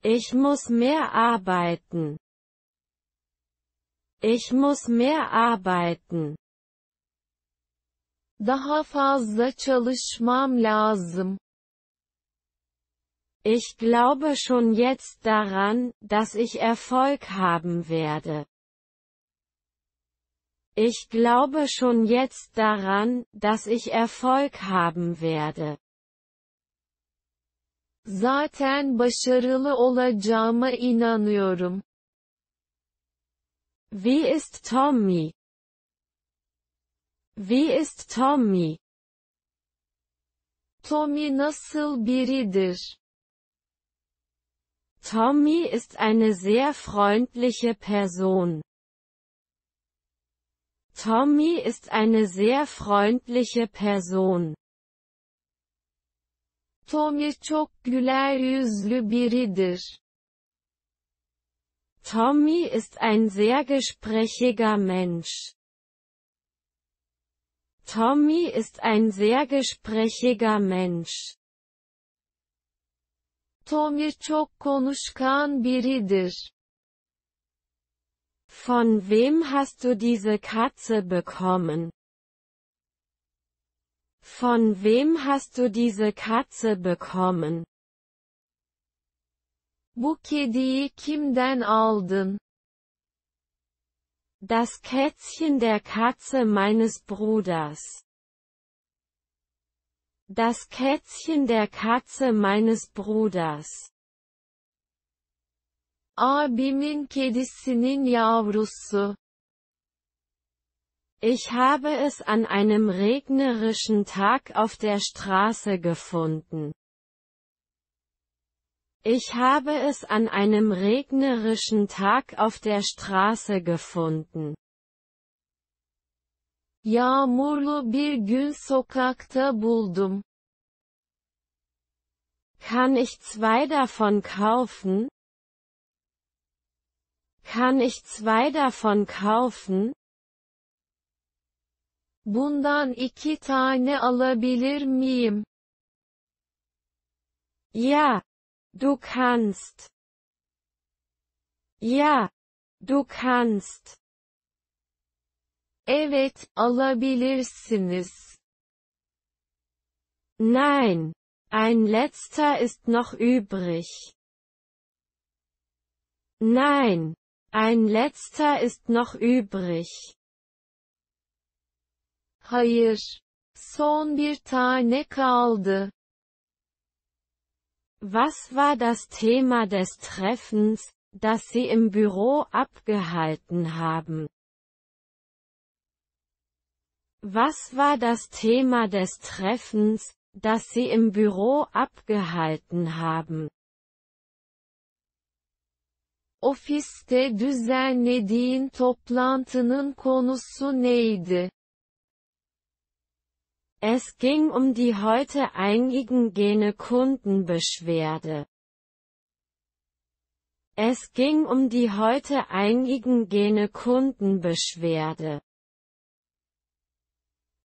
Ich muss mehr arbeiten. Ich muss mehr arbeiten. Daha fazla çalışmam lazım. Ich glaube schon jetzt daran, dass ich Erfolg haben werde. Ich glaube schon jetzt daran, dass ich Erfolg haben werde. Zaten başarılı olacağıma inanıyorum. Wie ist Tommy? Wie ist Tommy? Tommy nasıl biridir? Tommy ist eine sehr freundliche Person. Tommy ist eine sehr freundliche Person. Tommy çok güler yüzlü biridir. Tommy ist ein sehr gesprächiger Mensch. Tommy ist ein sehr gesprächiger Mensch. Tommy çok konuşkan biridir. Von wem hast du diese Katze bekommen? Von wem hast du diese Katze bekommen? Bu kediyi kimden aldın? Das Kätzchen der Katze meines Bruders. Das Kätzchen der Katze meines Bruders. Abimin kedisinin yavrusu. Ich habe es an einem regnerischen Tag auf der Straße gefunden. Ich habe es an einem regnerischen Tag auf der Straße gefunden. Yağmurlu bir gün sokakta buldum. Kann ich zwei davon kaufen? Kann ich zwei davon kaufen? Bundan iki tane alabilir miyim? Ja, du kannst. Ja, du kannst. Evet, alabilirsiniz. Nein, ein letzter ist noch übrig. Nein, ein letzter ist noch übrig. Hayır. Son bir tane kaldı. Was war das Thema des Treffens, das Sie im Büro abgehalten haben? Was war das Thema des Treffens, das Sie im Büro abgehalten haben? Ofiste düzenlediğin toplantının konusu neydi? Es ging um die heute eingegangene Kundenbeschwerde. Es ging um die heute eingegangene Kundenbeschwerde.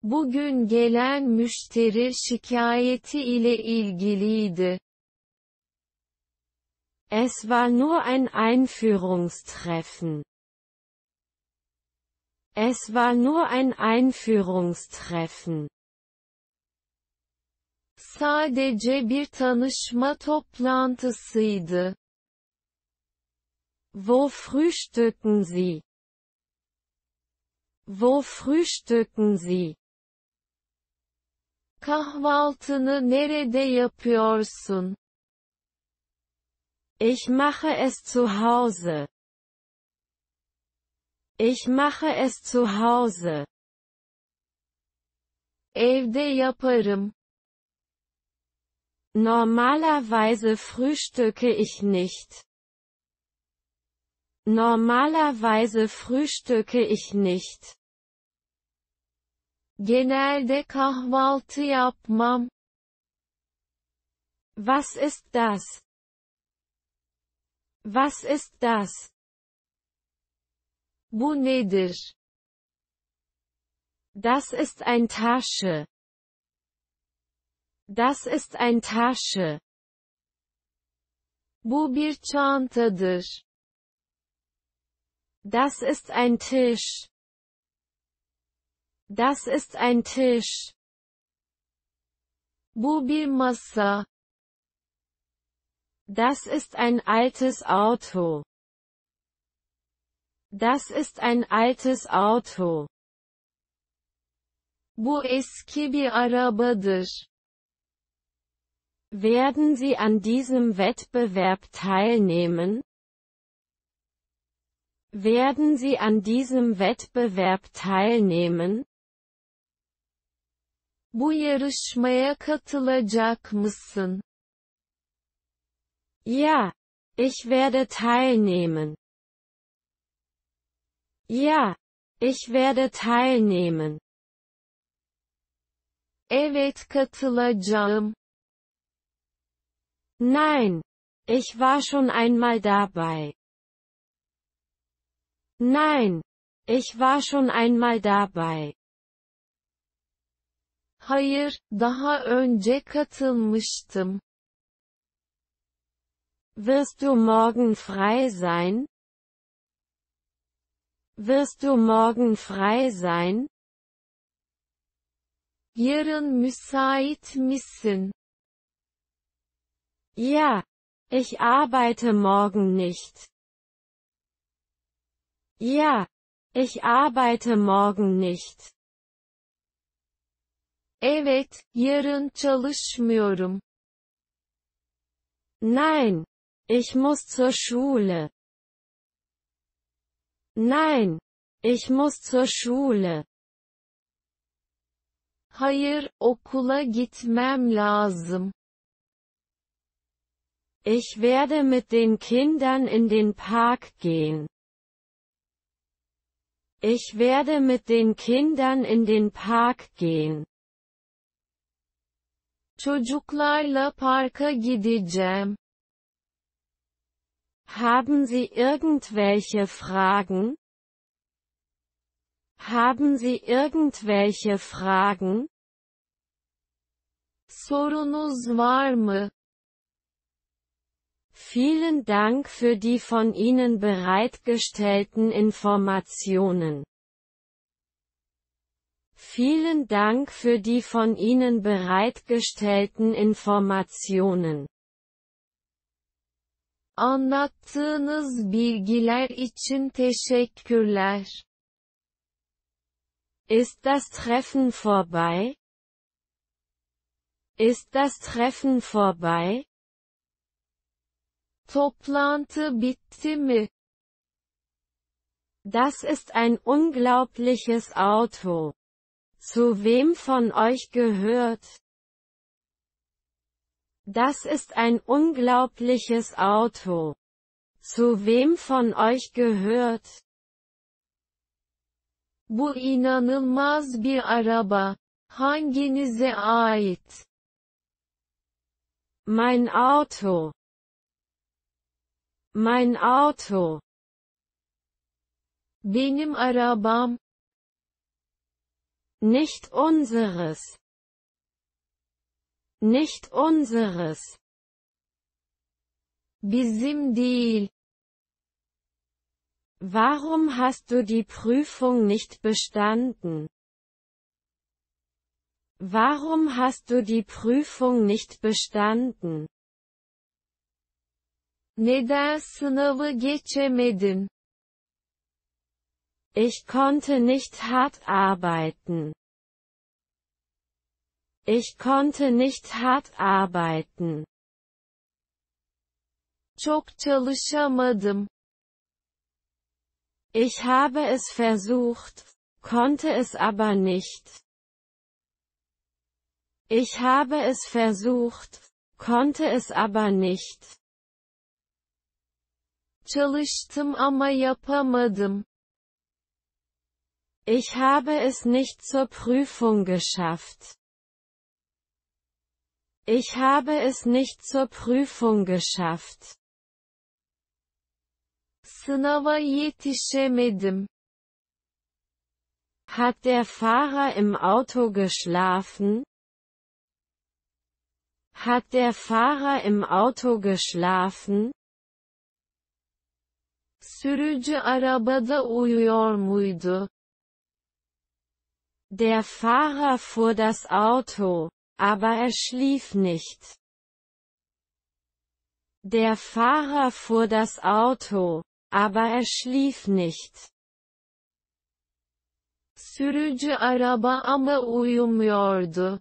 Bugün gelen müşteri şikayeti ile ilgiliydi. Es war nur ein Einführungstreffen. Es war nur ein Einführungstreffen. Sadece bir tanışma toplantısıydı. Wo frühstücken Sie? Wo frühstücken Sie? Kahvaltını nerede yapıyorsun? Ich mache es zu Hause. Ich mache es zu Hause. Evde yaparım. Normalerweise frühstücke ich nicht. Normalerweise frühstücke ich nicht. Genelde kahvaltı yapmam. Was ist das? Was ist das? Bu nedir? Das ist ein Tasche. Das ist ein Tasche. Bu bir çantadır. Das ist ein Tisch. Das ist ein Tisch. Bu bir masa. Das ist ein altes Auto. Das ist ein altes Auto. Bu eski bir arabadır. Werden Sie an diesem Wettbewerb teilnehmen? Werden Sie an diesem Wettbewerb teilnehmen? Bu yarışmaya katılacak mısın? Ja, ich werde teilnehmen. Ja, ich werde teilnehmen. Evet katılacağım. Nein, ich war schon einmal dabei. Nein, ich war schon einmal dabei. Hayır, daha önce katılmıştım. Wirst du morgen frei sein? Wirst du morgen frei sein? Yarın müsait misin? Ja, ich arbeite morgen nicht. Ja, ich arbeite morgen nicht. Evet, yarın çalışmıyorum. Nein, ich muss zur Schule. Nein, ich muss zur Schule. Hayır, okula gitmem lazım. Ich werde mit den Kindern in den Park gehen. Ich werde mit den Kindern in den Park gehen. Çocuklarla parka gideceğim. Haben Sie irgendwelche Fragen? Haben Sie irgendwelche Fragen? Sorunuz var mı? Vielen Dank für die von Ihnen bereitgestellten Informationen. Vielen Dank für die von Ihnen bereitgestellten Informationen. Anlattığınız bilgiler için teşekkürler. Ist das Treffen vorbei? Ist das Treffen vorbei? Toplantı bitti mi? Das ist ein unglaubliches Auto. Zu wem von euch gehört? Das ist ein unglaubliches Auto. Zu wem von euch gehört? Bu inanılmaz bir araba. Hanginize ait? Mein Auto. Mein Auto. Benim arabam. Nicht unseres. Nicht unseres. Bizim değil. Warum hast du die Prüfung nicht bestanden? Warum hast du die Prüfung nicht bestanden? Neden sınavı geçemedin? Ich konnte nicht hart arbeiten. Ich konnte nicht hart arbeiten. Çok çalışamadım. Ich habe es versucht, konnte es aber nicht. Ich habe es versucht, konnte es aber nicht. Çalıştım ama yapamadım. Ich habe es nicht zur Prüfung geschafft. Ich habe es nicht zur Prüfung geschafft. Sınava yetişemedim. Hat der Fahrer im Auto geschlafen? Hat der Fahrer im Auto geschlafen? Sürücü arabada uyuyor muydu? Der Fahrer fuhr das Auto, aber er schlief nicht. Der Fahrer fuhr das Auto, aber er schlief nicht. Sürücü araba ama uyumuyordu.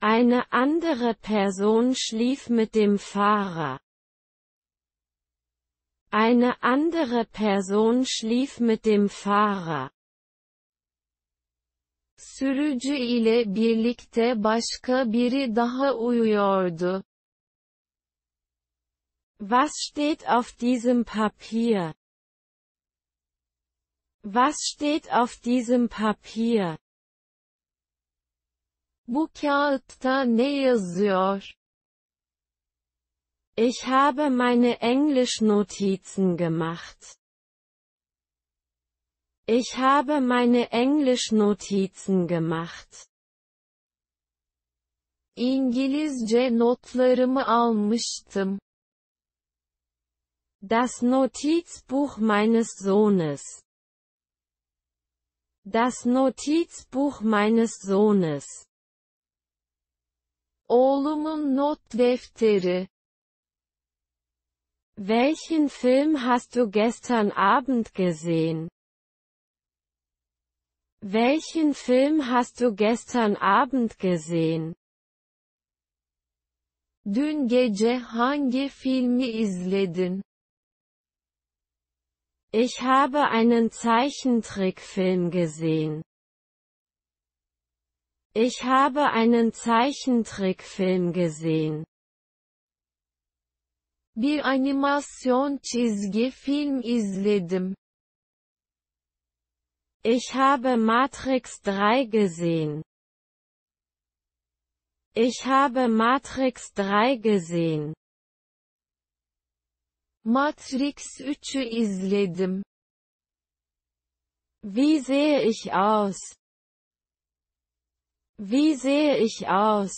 Eine andere Person schlief mit dem Fahrer. Eine andere Person schlief mit dem Fahrer. Sürücü ile birlikte başka biri daha uyuyordu. Was steht auf diesem Papier? Was steht auf diesem Papier? Bu kağıtta ne yazıyor? Ich habe meine Englischnotizen gemacht. Ich habe meine Englischnotizen gemacht. İngilizce notlarımı almıştım. Das Notizbuch meines Sohnes. Das Notizbuch meines Sohnes. Oğlumun not defteri. Welchen Film hast du gestern Abend gesehen? Welchen Film hast du gestern Abend gesehen? Dün gece hangi filmi izledin? Ich habe einen Zeichentrickfilm gesehen. Ich habe einen Zeichentrickfilm gesehen. Bir animasyon çizgi film izledim. Ich habe Matrix 3 gesehen. Ich habe Matrix 3 gesehen. Matrix 3'ü izledim. Wie sehe ich aus? Wie sehe ich aus?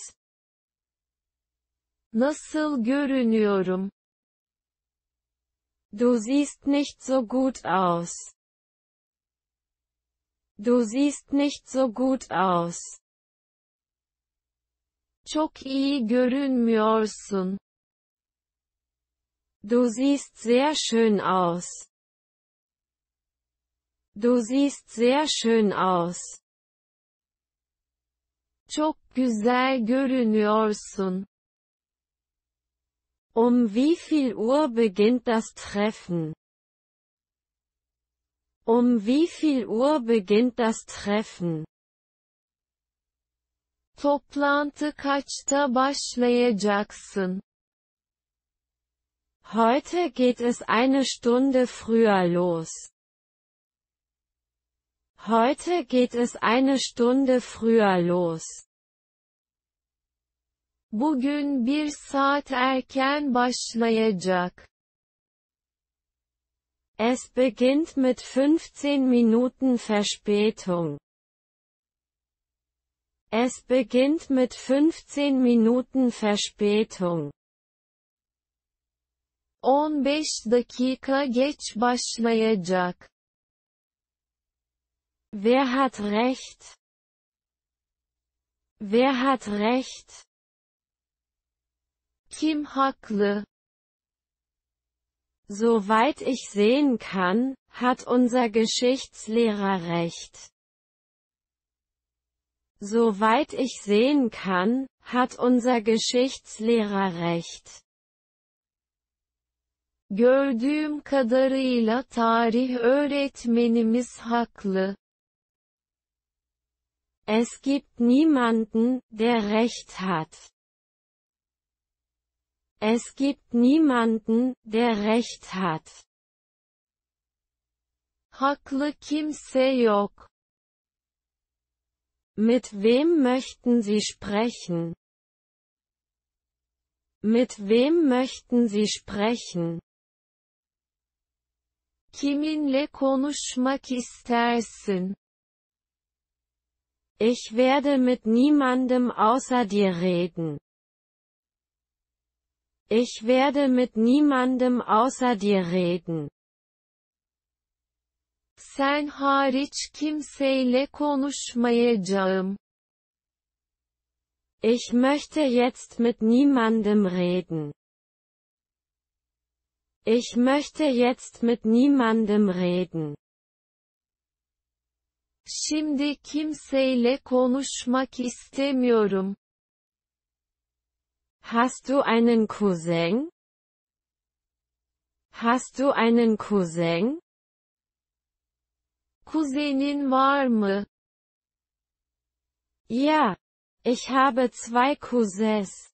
Nasıl görünüyorum? Du siehst nicht so gut aus. Du siehst nicht so gut aus. Çok iyi görünmüyorsun. Du siehst sehr schön aus. Du siehst sehr schön aus. Çok güzel görünüyorsun. Um wie viel Uhr beginnt das Treffen? Um wie viel Uhr beginnt das Treffen? Toplantı kaçta başlayacaksın? Heute geht es eine Stunde früher los. Heute geht es eine Stunde früher los. Bugün bir saat erken başlayacak. Es beginnt mit 15 Minuten Verspätung. Es beginnt mit 15 Minuten Verspätung. 15 dakika geç başlayacak. Wer hat recht? Wer hat recht? Kim haklı? Soweit ich sehen kann, hat unser Geschichtslehrer recht. Soweit ich sehen kann, hat unser Geschichtslehrer recht. Gördüğüm kadarıyla tarih öğretmenimiz haklı. Es gibt niemanden, der recht hat. Es gibt niemanden, der recht hat. Haklı kimse yok. Mit wem möchten Sie sprechen? Mit wem möchten Sie sprechen? Kiminle konuşmak istersin? Ich werde mit niemandem außer dir reden. Ich werde mit niemandem außer dir reden. Sen hariç kimseyle konuşmayacağım. Ich möchte jetzt mit niemandem reden. Ich möchte jetzt mit niemandem reden. Şimdi kimseyle konuşmak istemiyorum. Hast du einen Cousin? Hast du einen Cousin? Kuzenin var mı? Ja. Ich habe zwei Cousins.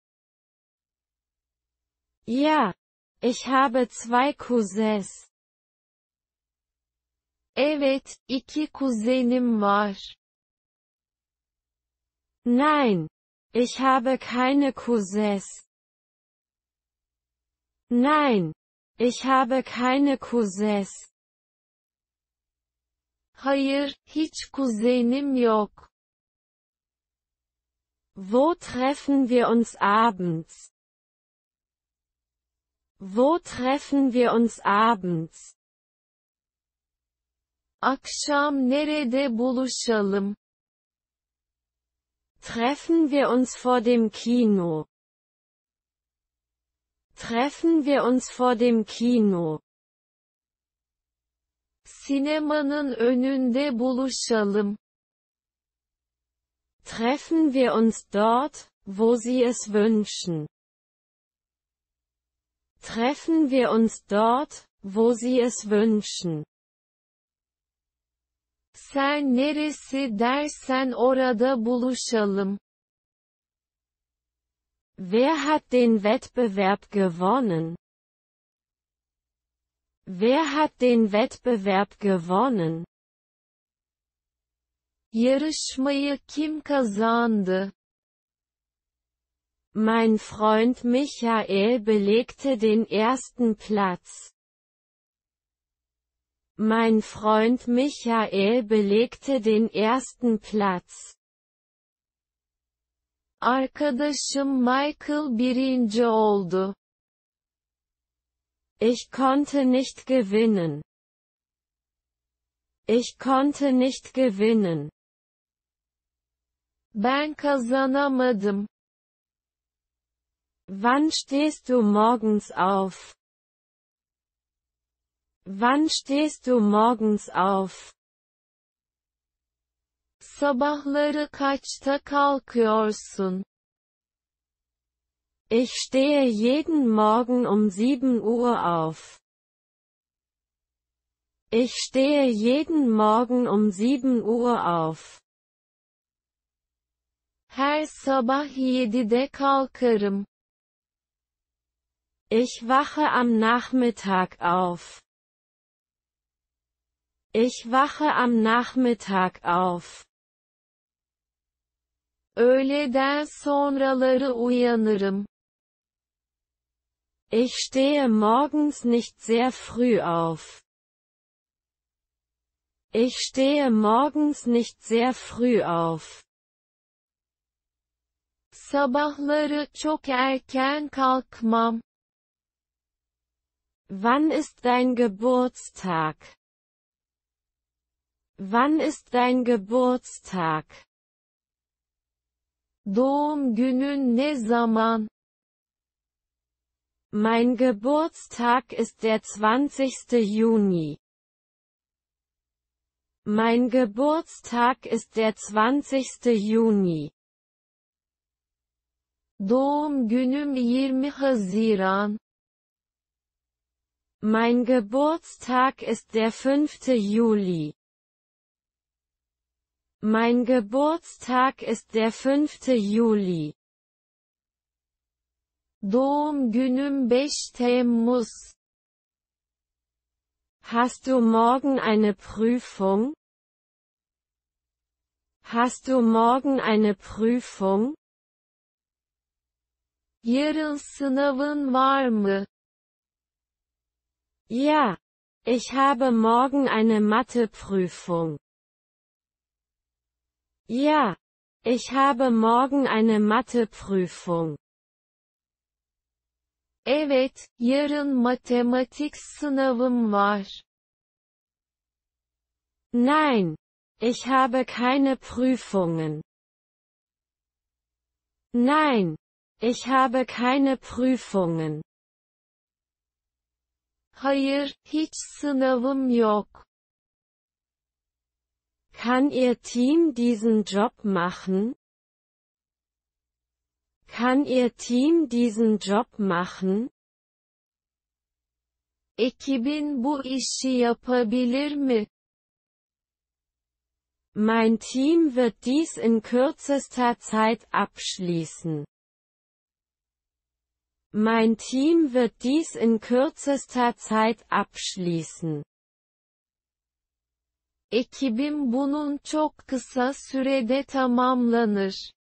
Ja. Ich habe zwei Cousins. Evet, iki kuzenim var. Nein. Ich habe keine Cousins. Nein. Ich habe keine Cousins. Hayır, hiç kuzenim yok. Wo treffen wir uns abends? Wo treffen wir uns abends? Akşam nerede buluşalım? Treffen wir uns vor dem Kino. Treffen wir uns vor dem Kino. Sinemanın önünde buluşalım. Treffen wir uns dort, wo Sie es wünschen. Treffen wir uns dort, wo Sie es wünschen. Sen neresi dersen orada buluşalım. Wer hat den Wettbewerb gewonnen? Wer hat den Wettbewerb gewonnen? Yarışmayı kim kazandı? Mein Freund Michael belegte den ersten Platz. Mein Freund Michael belegte den ersten Platz. Arkadaşım Michael birinci oldu. Ich konnte nicht gewinnen. Ich konnte nicht gewinnen. Ben kazanamadım. Wann stehst du morgens auf? Wann stehst du morgens auf? Sabahları kaçta kalkıyorsun? Ich stehe jeden Morgen um 7 Uhr auf. Ich stehe jeden Morgen um 7 Uhr auf. Her sabah 7'de kalkarım. Ich wache am Nachmittag auf. Ich wache am Nachmittag auf. Öğleden sonraları uyanırım. Ich stehe morgens nicht sehr früh auf. Ich stehe morgens nicht sehr früh auf. Sabahları çok erken kalkmam. Wann ist dein Geburtstag? Wann ist dein Geburtstag? Doğum günün ne zaman? Mein Geburtstag ist der 20. Juni. Mein Geburtstag ist der 20. Juni. Doğum günüm 20 Haziran. Mein Geburtstag ist der 5. Juli. Mein Geburtstag ist der 5. Juli. Doğum günüm 5 Temmuz. Hast du morgen eine Prüfung? Hast du morgen eine Prüfung? Yarın sınavın var mı? Ja, ich habe morgen eine Matheprüfung. Ja, ich habe morgen eine Matheprüfung. Evet, yarın matematik sınavım var. Nein, ich habe keine Prüfungen. Nein, ich habe keine Prüfungen. Hayır, hiç sınavım yok. Kann Ihr Team diesen Job machen? Kann Ihr Team diesen Job machen? Ekibin bu işi yapabilir mi? Mein Team wird dies in kürzester Zeit abschließen. Mein Team wird dies in kürzester Zeit abschließen. Ekibim bunun çok kısa sürede tamamlanır.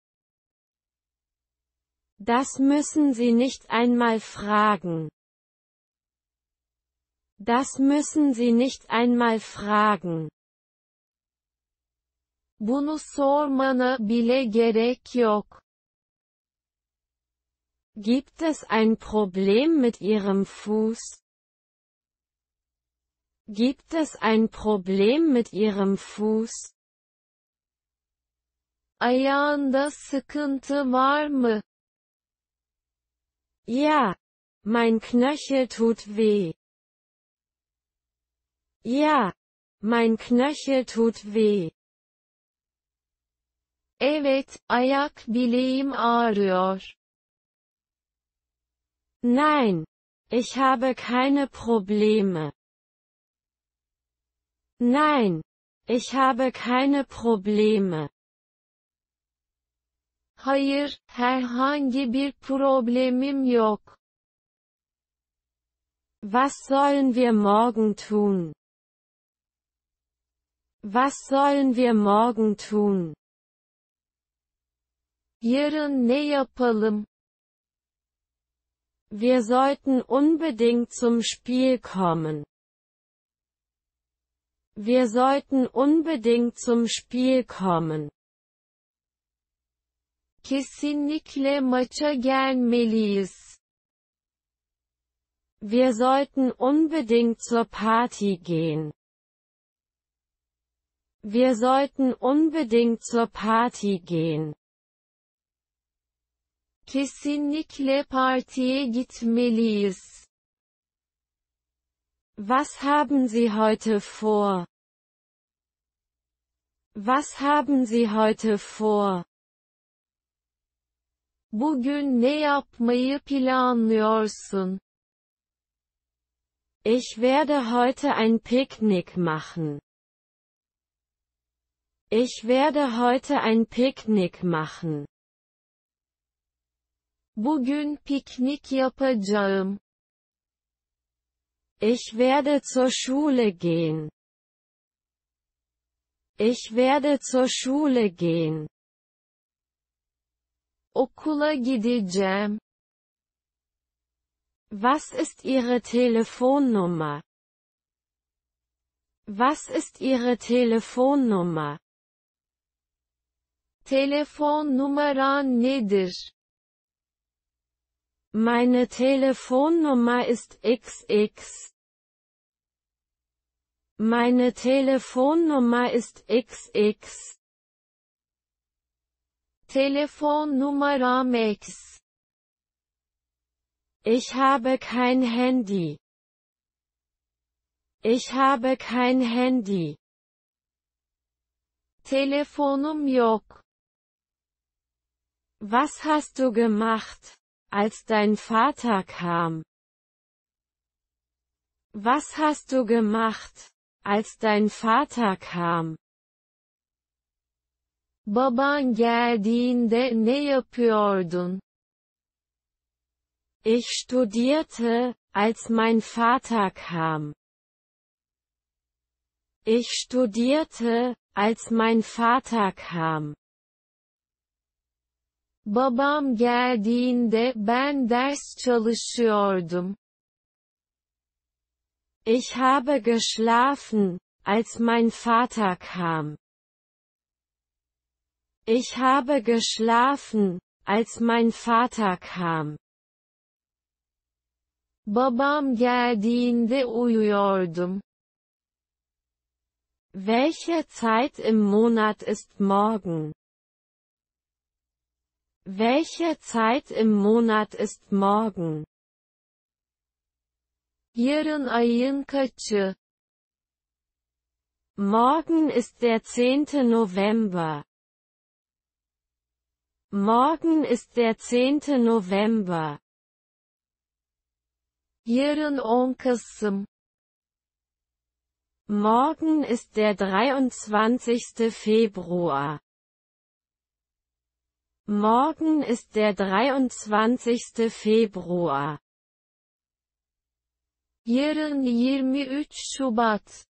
Das müssen Sie nicht einmal fragen. Das müssen Sie nicht einmal fragen. Bunu sormana bile gerek yok. Gibt es ein Problem mit Ihrem Fuß? Gibt es ein Problem mit Ihrem Fuß? Ayağında sıkıntı var mı? Ja, mein Knöchel tut weh. Ja, mein Knöchel tut weh. Evet, ayak bileğim ağrıyor. Nein, ich habe keine Probleme. Nein, ich habe keine Probleme. Hayır, herhangi bir problemim yok. Was sollen wir morgen tun? Was sollen wir morgen tun? Yarın ne yapalım? Wir sollten unbedingt zum Spiel kommen. Wir sollten unbedingt zum Spiel kommen. Kesinlikle maça gelmeliyiz. Wir sollten unbedingt zur Party gehen. Wir sollten unbedingt zur Party gehen. Kesinlikle partiye gitmeliyiz. Was haben Sie heute vor? Was haben Sie heute vor? Bugün ne yapmayı planlıyorsun? Ich werde heute ein Picknick machen. Ich werde heute ein Picknick machen. Bugün piknik yapacağım. Ich werde zur Schule gehen. Ich werde zur Schule gehen. Okula gideceğim. Was ist Ihre Telefonnummer? Was ist Ihre Telefonnummer? Telefon numaran nedir? Meine Telefonnummer ist XX. Meine Telefonnummer ist XX. Telefon numaram X. Ich habe kein Handy. Ich habe kein Handy. Telefonum yok. Was hast du gemacht, als dein Vater kam? Was hast du gemacht, als dein Vater kam? Baban geldiğinde ne yapıyordun? Ich studierte, als mein Vater kam. Ich studierte, als mein Vater kam. Babam geldiğinde ben ders çalışıyordum. Ich habe geschlafen, als mein Vater kam. Ich habe geschlafen, als mein Vater kam. Babam geldiğinde uyuyordum. Welche Zeit im Monat ist morgen? Welche Zeit im Monat ist morgen? Yarın ayın kaçı? Morgen ist der 10. November. Morgen ist der 10. November. Yarın 10 Kasım. Morgen ist der 23. Februar. Morgen ist der 23. Februar. Yarın 23 Şubat.